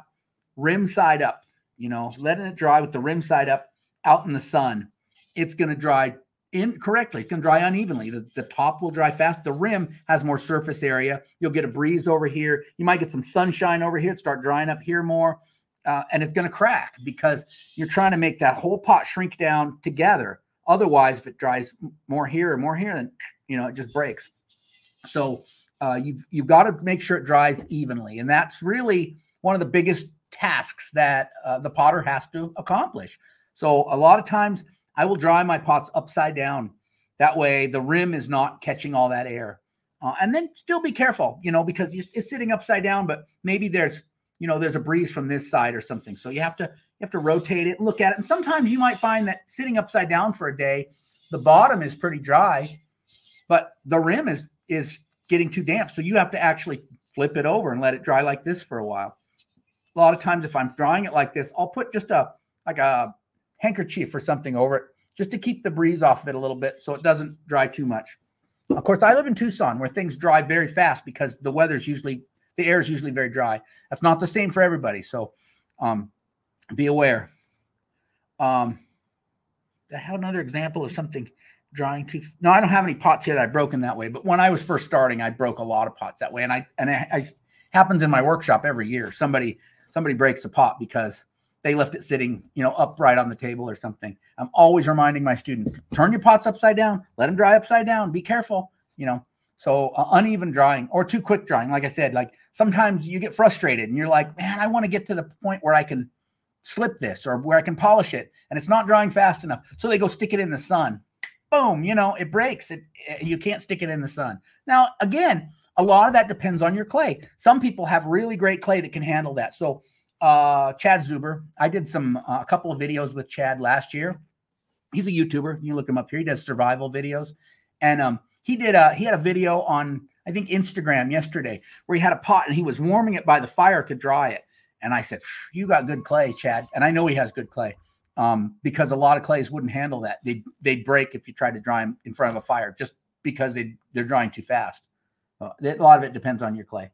rim side up, you know, letting it dry with the rim side up out in the sun. It's going to dry incorrectly. Going to dry unevenly. The, the top will dry fast. The rim has more surface area. You'll get a breeze over here. You might get some sunshine over here. Start drying up here more. Uh, and it's going to crack because you're trying to make that whole pot shrink down together. Otherwise, if it dries more here or more here, then you know it just breaks. So uh, you've you've got to make sure it dries evenly, and that's really one of the biggest tasks that uh, the potter has to accomplish. So a lot of times I will dry my pots upside down That way, the rim is not catching all that air. Uh, and then still be careful, you know, because it's sitting upside down, but maybe there's, you know, there's a breeze from this side or something. So you have to you have to rotate it, look at it, and sometimes you might find that sitting upside down for a day, the bottom is pretty dry, but the rim is is getting too damp. So you have to actually flip it over and let it dry like this for a while. A lot of times, if I'm drying it like this, I'll put just a like a handkerchief or something over it just to keep the breeze off of it a little bit so it doesn't dry too much. Of course, I live in Tucson where things dry very fast because the weather's usually the air is usually very dry. That's not the same for everybody. So um, be aware. Um, I have another example of something drying too. No, I don't have any pots yet. I've broken that way, but when I was first starting, I broke a lot of pots that way, and I and it happens in my workshop every year. Somebody somebody breaks a pot because they left it sitting, you know, upright on the table or something. I'm always reminding my students, turn your pots upside down, let them dry upside down. Be careful, you know. So uh, uneven drying or too quick drying, like I said, like sometimes you get frustrated and you're like, man, I want to get to the point where I can slip this or where I can polish it, and it's not drying fast enough. So they go stick it in the sun. Boom, you know, it breaks. It, it you can't stick it in the sun. Now, again, a lot of that depends on your clay. Some people have really great clay that can handle that. So uh, Chad Zuber. I did some uh, a couple of videos with Chad last year. He's a YouTuber. You look him up here. He does survival videos, and um, he did a he had a video on I think Instagram yesterday where he had a pot and he was warming it by the fire to dry it. And I said, "You got good clay, Chad." And I know he has good clay um, because a lot of clays wouldn't handle that. They they'd break if you tried to dry them in front of a fire just because they they're drying too fast. Uh, a lot of it depends on your clay.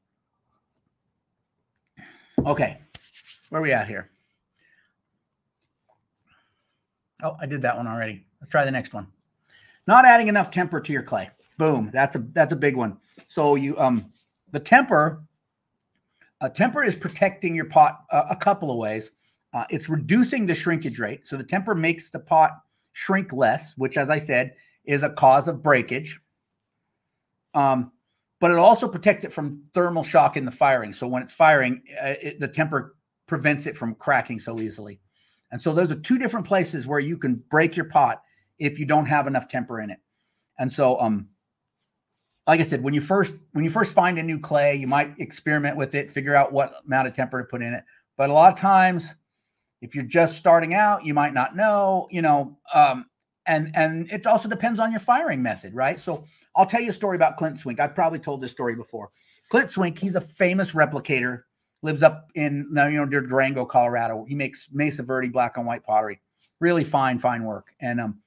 Okay. Where are we at here? Oh, I did that one already. Let's try the next one. Not adding enough temper to your clay. Boom. That's a that's a big one. So you um the temper a temper is protecting your pot uh, a couple of ways. Uh, it's reducing the shrinkage rate. So the temper makes the pot shrink less, which, as I said, is a cause of breakage. Um, but it also protects it from thermal shock in the firing. So when it's firing, uh, it, the temper prevents it from cracking so easily. And so those are two different places where you can break your pot if you don't have enough temper in it. And so um like I said, when you first when you first find a new clay, you might experiment with it, figure out what amount of temper to put in it. But a lot of times if you're just starting out, you might not know, you know, um, and and it also depends on your firing method, right? So I'll tell you a story about Clint Swink. I've probably told this story before. Clint Swink, he's a famous replicator lives up in you know near Durango, Colorado. He makes Mesa Verde black and white pottery. Really fine, fine work. And um,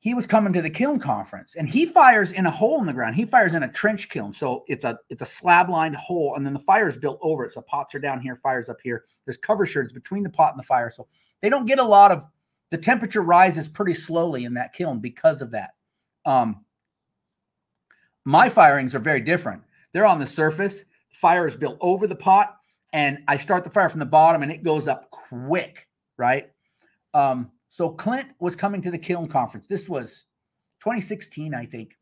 he was coming to the kiln conference, and he fires in a hole in the ground. He fires in a trench kiln, so it's a it's a slab lined hole, and then the fire is built over it. So pots are down here, fires up here. There's cover sherds between the pot and the fire, so they don't get a lot of. The temperature rises pretty slowly in that kiln because of that. Um, my firings are very different. They're on the surface fire is built over the pot and I start the fire from the bottom and it goes up quick, right? Um, so Clint was coming to the kiln conference. This was 2016, I think.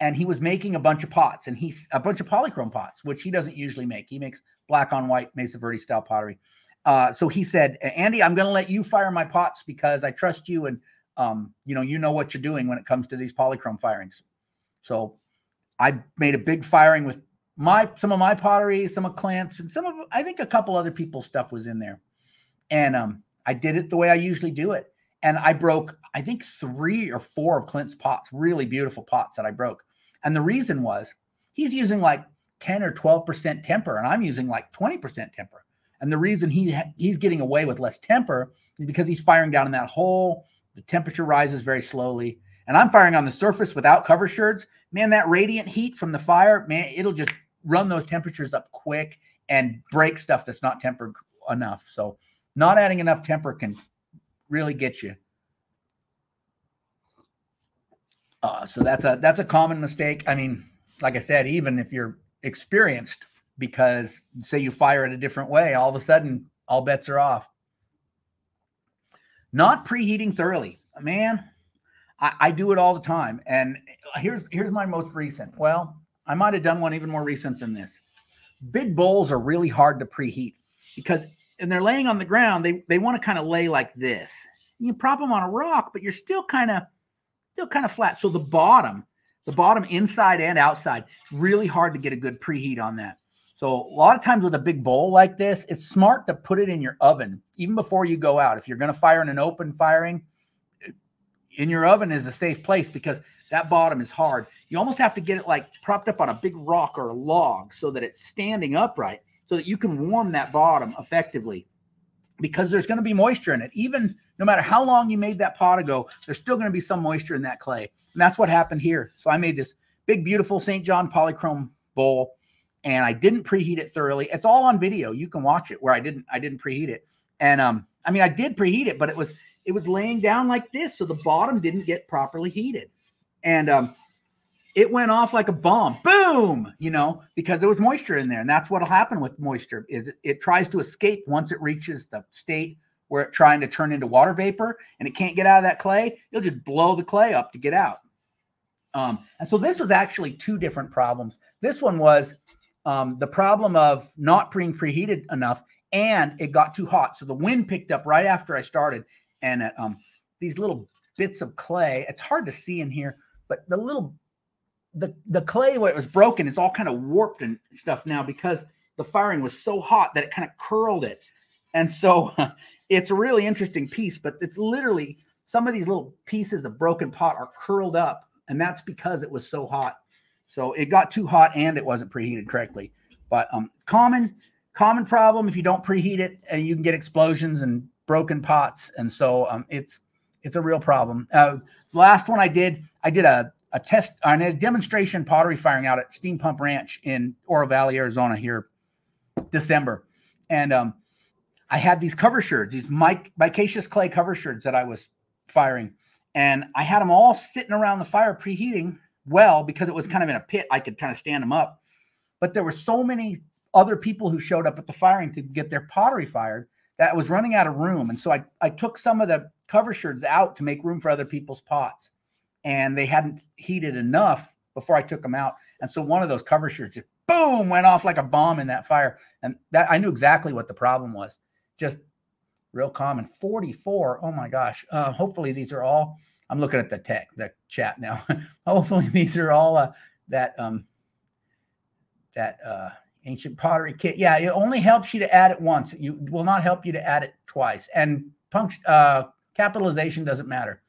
And he was making a bunch of pots and he's a bunch of polychrome pots, which he doesn't usually make. He makes black on white Mesa Verde style pottery. Uh, so he said, Andy, I'm going to let you fire my pots because I trust you and um, you know, you know what you're doing when it comes to these polychrome firings. So I made a big firing with my some of my pottery, some of Clint's, and some of I think a couple other people's stuff was in there. And um, I did it the way I usually do it. And I broke, I think, three or four of Clint's pots, really beautiful pots that I broke. And the reason was he's using like 10 or 12% temper, and I'm using like 20% temper. And the reason he he's getting away with less temper is because he's firing down in that hole. The temperature rises very slowly. And I'm firing on the surface without cover sherds. Man, that radiant heat from the fire, man, it'll just run those temperatures up quick and break stuff that's not tempered enough. So not adding enough temper can really get you. Uh, so that's a that's a common mistake. I mean, like I said, even if you're experienced, because say you fire it a different way, all of a sudden all bets are off. Not preheating thoroughly, man. I, I do it all the time, and here's here's my most recent. Well, I might have done one even more recent than this. Big bowls are really hard to preheat because and they're laying on the ground, they, they want to kind of lay like this. You prop them on a rock, but you're still kind of still kind of flat. So the bottom, the bottom inside and outside, really hard to get a good preheat on that. So a lot of times with a big bowl like this, it's smart to put it in your oven even before you go out. If you're going to fire in an open firing, in your oven is a safe place because that bottom is hard. You almost have to get it like propped up on a big rock or a log so that it's standing upright so that you can warm that bottom effectively because there's going to be moisture in it. Even no matter how long you made that pot ago, there's still going to be some moisture in that clay. And that's what happened here. So I made this big, beautiful St. John polychrome bowl and I didn't preheat it thoroughly. It's all on video. You can watch it where I didn't, I didn't preheat it. And um, I mean, I did preheat it, but it was, it was laying down like this. So the bottom didn't get properly heated. And um, it went off like a bomb. Boom! You know because there was moisture in there and that's what'll happen with moisture is it, it tries to escape once it reaches the state where it's trying to turn into water vapor and it can't get out of that clay you'll just blow the clay up to get out. Um, and so this was actually two different problems. This one was um, the problem of not being preheated enough and it got too hot. So the wind picked up right after i started and uh, um, these little bits of clay it's hard to see in here but the little the the clay where it was broken is all kind of warped and stuff now because the firing was so hot that it kind of curled it. And so it's a really interesting piece, but it's literally some of these little pieces of broken pot are curled up, and that's because it was so hot. So it got too hot and it wasn't preheated correctly. But um, common common problem if you don't preheat it, and you can get explosions and broken pots, and so um, it's it's a real problem. Uh, last one I did, I did a a test on a demonstration pottery firing out at Steam Pump Ranch in Oro Valley, Arizona here December. And um, I had these cover sherds, these mic- micaceous clay cover sherds that I was firing. And I had them all sitting around the fire preheating well because it was kind of in a pit. I could kind of stand them up. But there were so many other people who showed up at the firing to get their pottery fired that was running out of room. And so I, I took some of the cover sherds out to make room for other people's pots and they hadn't heated enough before I took them out. And so one of those cover sherds just boom went off like a bomb in that fire. And that I knew exactly what the problem was. Just real common. 44. Oh my gosh. Uh, hopefully these are all. I'm looking at the tech, the chat now. hopefully these are all uh, that um that uh ancient pottery kit. Yeah, it only helps you to add it once. You will not help you to add it twice. And punct uh capitalization doesn't matter.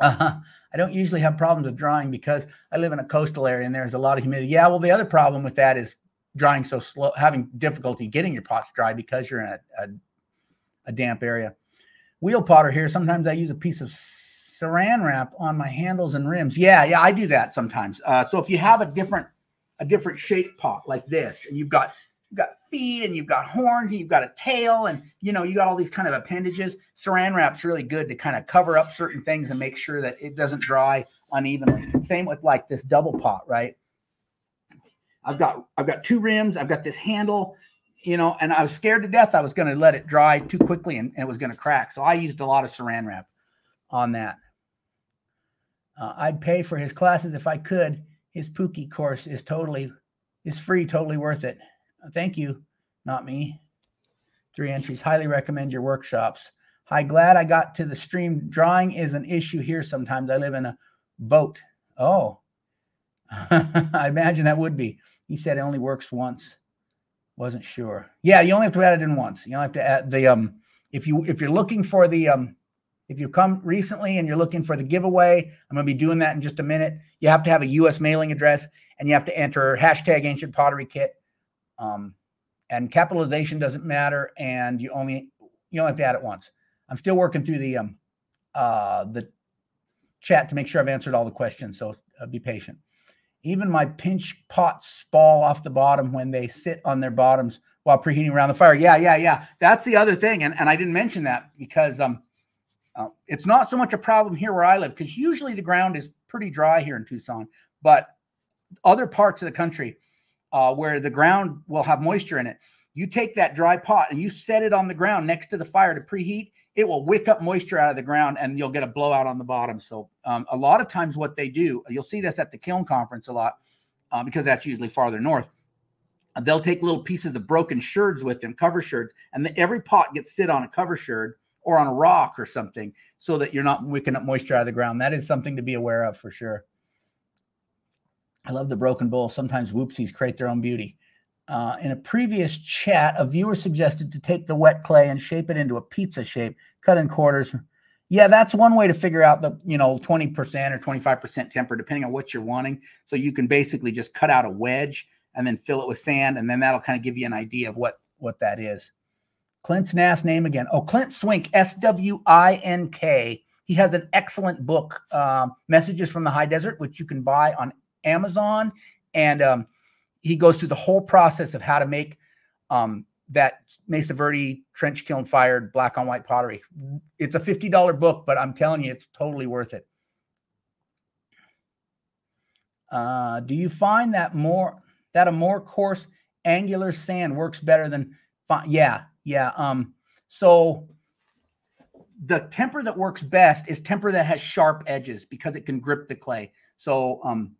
Uh, I don't usually have problems with drying because I live in a coastal area and there's a lot of humidity. Yeah, well, the other problem with that is drying so slow, having difficulty getting your pots dry because you're in a, a, a damp area. Wheel potter here. Sometimes I use a piece of saran wrap on my handles and rims. Yeah, yeah, I do that sometimes. Uh, so if you have a different a different shape pot like this, and you've got you've got feet and you've got horns you've got a tail and you know you got all these kind of appendages. Saran wrap's really good to kind of cover up certain things and make sure that it doesn't dry unevenly. Same with like this double pot right? I've got i've got two rims i've got this handle you know and i was scared to death i was going to let it dry too quickly and, and it was going to crack. So i used a lot of saran wrap on that. Uh, i'd pay for his classes if i could. His pookie course is totally is free totally worth it Thank you. Not me. Three entries. Highly recommend your workshops. Hi, glad I got to the stream. Drawing is an issue here sometimes. I live in a boat. Oh, I imagine that would be. He said it only works once. Wasn't sure. Yeah, you only have to add it in once. You don't have to add the um. If you if you're looking for the um, if you come recently and you're looking for the giveaway, I'm going to be doing that in just a minute. You have to have a U.S. mailing address and you have to enter hashtag Ancient Pottery Kit um, and capitalization doesn't matter, and you only you only have to add it once. I'm still working through the um, uh, the chat to make sure I've answered all the questions, so uh, be patient. Even my pinch pots fall off the bottom when they sit on their bottoms while preheating around the fire. Yeah, yeah, yeah. That's the other thing, and, and I didn't mention that because um, uh, it's not so much a problem here where I live because usually the ground is pretty dry here in Tucson, but other parts of the country uh, where the ground will have moisture in it. You take that dry pot and you set it on the ground next to the fire to preheat. It will wick up moisture out of the ground and you'll get a blowout on the bottom. So, um, a lot of times, what they do, you'll see this at the kiln conference a lot uh, because that's usually farther north. They'll take little pieces of broken sherds with them, cover sherds, and the, every pot gets sit on a cover sherd or on a rock or something so that you're not wicking up moisture out of the ground. That is something to be aware of for sure. I love the broken bowl. Sometimes whoopsies create their own beauty. Uh, in a previous chat, a viewer suggested to take the wet clay and shape it into a pizza shape, cut in quarters. Yeah, that's one way to figure out the, you know, 20% or 25% temper, depending on what you're wanting. So you can basically just cut out a wedge and then fill it with sand, and then that'll kind of give you an idea of what what that is. Clint's last name again. Oh, Clint Swink, S W I N K. He has an excellent book, um, Messages from the High Desert, which you can buy on Amazon. And um, he goes through the whole process of how to make um, that Mesa Verde trench kiln fired black on white pottery. It's a $50 book, but I'm telling you, it's totally worth it. Uh, do you find that more that a more coarse angular sand works better than fine? yeah yeah um so the temper that works best is temper that has sharp edges because it can grip the clay so um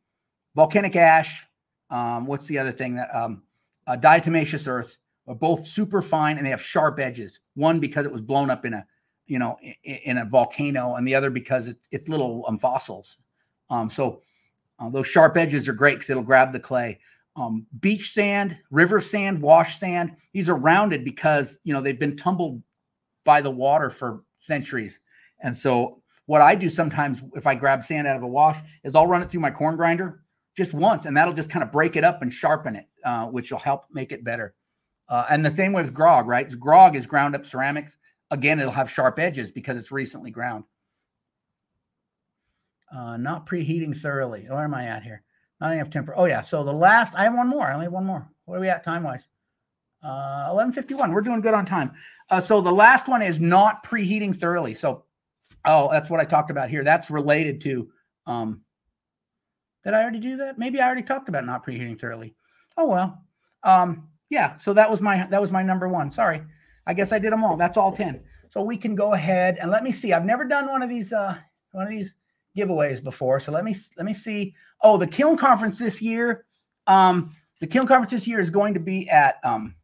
volcanic ash um what's the other thing that um uh, diatomaceous earth are both super fine and they have sharp edges one because it was blown up in a you know in, in a volcano and the other because it, it's little um, fossils um so uh, those sharp edges are great because it'll grab the clay um, beach sand, river sand, wash sand. These are rounded because you know they've been tumbled by the water for centuries. And so what I do sometimes if I grab sand out of a wash is I'll run it through my corn grinder just once, and that'll just kind of break it up and sharpen it, uh, which will help make it better. Uh, and the same way with grog, right? Grog is ground up ceramics. Again, it'll have sharp edges because it's recently ground. Uh, not preheating thoroughly. Where am I at here? I have temper. Oh yeah. So the last, I have one more. I only have one more. What are we at time wise? Uh, 1151. We're doing good on time. Uh, so the last one is not preheating thoroughly. So, oh, that's what I talked about here. That's related to, um, did I already do that? Maybe I already talked about not preheating thoroughly. Oh, well, um, yeah. So that was my, that was my number one. Sorry. I guess I did them all. That's all 10. So we can go ahead and let me see. I've never done one of these, uh, one of these giveaways before. So let me let me see. Oh, the Kiln Conference this year. Um, the Kiln Conference this year is going to be at um,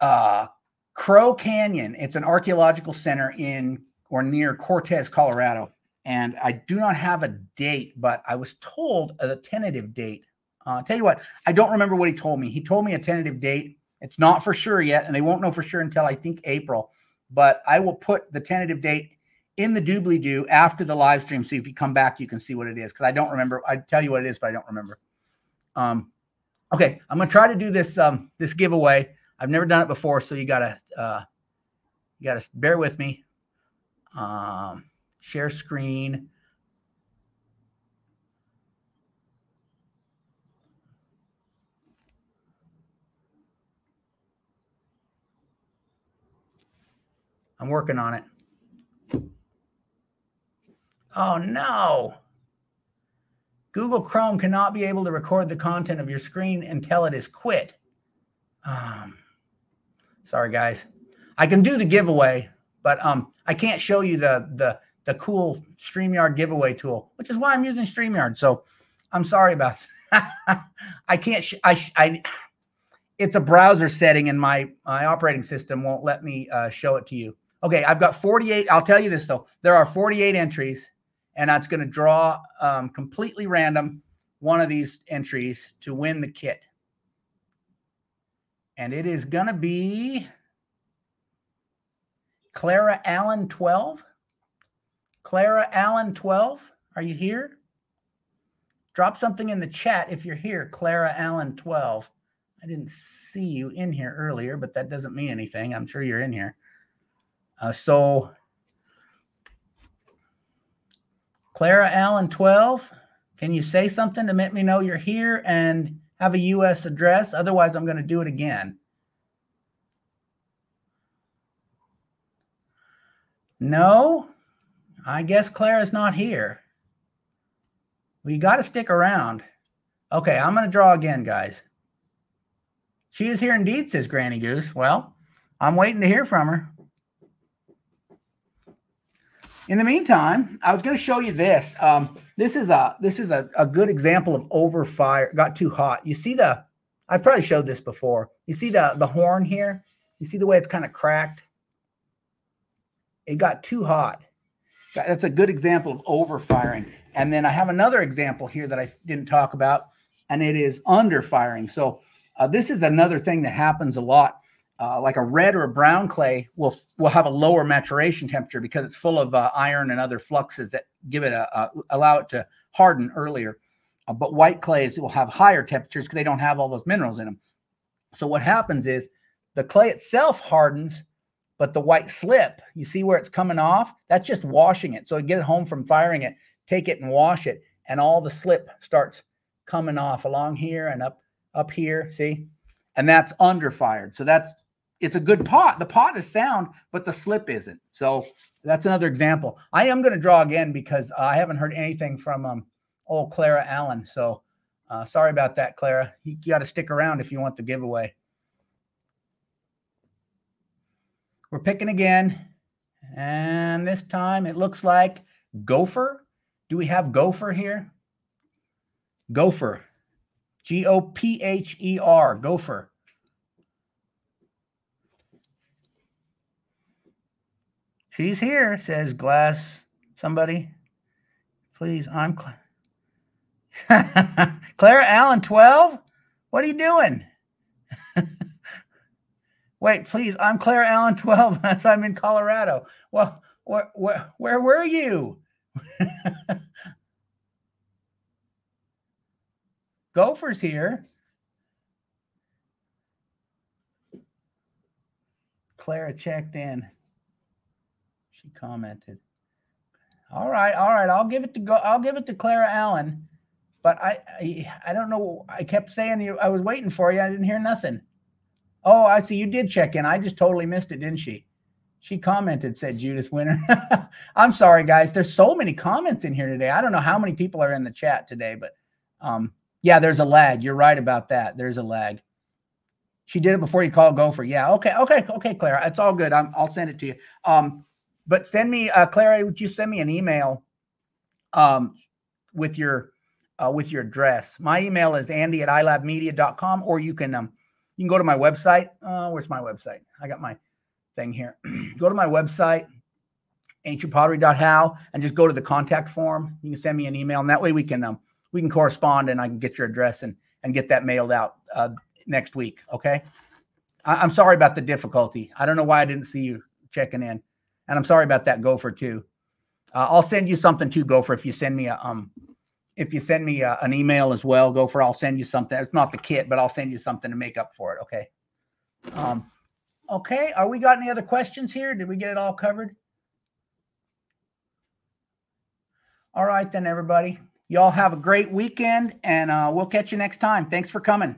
uh, Crow Canyon. It's an archaeological center in or near Cortez, Colorado. And I do not have a date, but I was told a tentative date. Uh, tell you what, I don't remember what he told me. He told me a tentative date. It's not for sure yet, and they won't know for sure until I think April. But I will put the tentative date in the doobly doo after the live stream. So if you come back, you can see what it is because I don't remember. I tell you what it is, but I don't remember. Um, okay, I'm gonna try to do this um, this giveaway. I've never done it before, so you gotta uh, you gotta bear with me. Um, share screen. I'm working on it. Oh no. Google Chrome cannot be able to record the content of your screen until it is quit. Um, sorry, guys. I can do the giveaway, but um, I can't show you the the the cool StreamYard giveaway tool, which is why I'm using StreamYard. So I'm sorry about that. I can't. I, I it's a browser setting, and my my operating system won't let me uh, show it to you. Okay, I've got 48. I'll tell you this though. There are 48 entries and that's going to draw um, completely random one of these entries to win the kit. And it is going to be Clara Allen 12. Clara Allen 12, are you here? Drop something in the chat if you're here, Clara Allen 12. I didn't see you in here earlier, but that doesn't mean anything. I'm sure you're in here. Uh, so Clara Allen 12, can you say something to let me know you're here and have a U.S. address? Otherwise, I'm going to do it again. No, I guess Clara's not here. We got to stick around. Okay, I'm going to draw again, guys. She is here indeed, says Granny Goose. Well, I'm waiting to hear from her. In the meantime, I was going to show you this. Um, this is a this is a, a good example of overfire. Got too hot. You see the? I probably showed this before. You see the the horn here. You see the way it's kind of cracked. it got too hot. That's a good example of overfiring. And then I have another example here that I didn't talk about, and it is underfiring. So uh, this is another thing that happens a lot. Uh, like a red or a brown clay will will have a lower maturation temperature because it's full of uh, iron and other fluxes that give it a, a allow it to harden earlier. Uh, but white clays will have higher temperatures because they don't have all those minerals in them. So what happens is the clay itself hardens, but the white slip, you see where it's coming off? That's just washing it. So get it home from firing it, take it and wash it, and all the slip starts coming off along here and up up here. See, and that's under fired. So that's it's a good pot. The pot is sound, but the slip isn't. So that's another example. I am going to draw again because I haven't heard anything from um, old Clara Allen. So uh, sorry about that, Clara. You, you got to stick around if you want the giveaway. We're picking again. And this time it looks like Gopher. Do we have Gopher here? Gopher. G O P H E R. Gopher. She's here, says Glass. Somebody, please. I'm Cla- Clara Allen, 12. What are you doing? Wait, please. I'm Clara Allen, 12. I'm in Colorado. Well, where, where, where were you? Gopher's here. Clara checked in she commented. All right, all right. I'll give it to go. I'll give it to Clara Allen. But I, I, I don't know. I kept saying you. I was waiting for you. I didn't hear nothing. Oh, I see. You did check in. I just totally missed it, didn't she? She commented, said Judith Winter. I'm sorry, guys. There's so many comments in here today. I don't know how many people are in the chat today, but um, yeah, there's a lag. You're right about that. There's a lag. She did it before you called Gopher. Yeah. Okay. Okay. Okay, Clara. It's all good. i will send it to you. Um, but send me, uh, Clara, would you send me an email um, with your uh, with your address? My email is andy at ilabmedia.com, or you can um, you can go to my website. Uh, where's my website? I got my thing here. go to my website, ancientpottery.how, and just go to the contact form. You can send me an email, and that way we can um, we can correspond, and I can get your address and and get that mailed out uh, next week. Okay. I- I'm sorry about the difficulty. I don't know why I didn't see you checking in. And I'm sorry about that gopher too. Uh, I'll send you something too, Gopher. If you send me a um, if you send me a, an email as well, go for I'll send you something. It's not the kit, but I'll send you something to make up for it. Okay. Um, okay. Are we got any other questions here? Did we get it all covered? All right, then, everybody. Y'all have a great weekend, and uh, we'll catch you next time. Thanks for coming.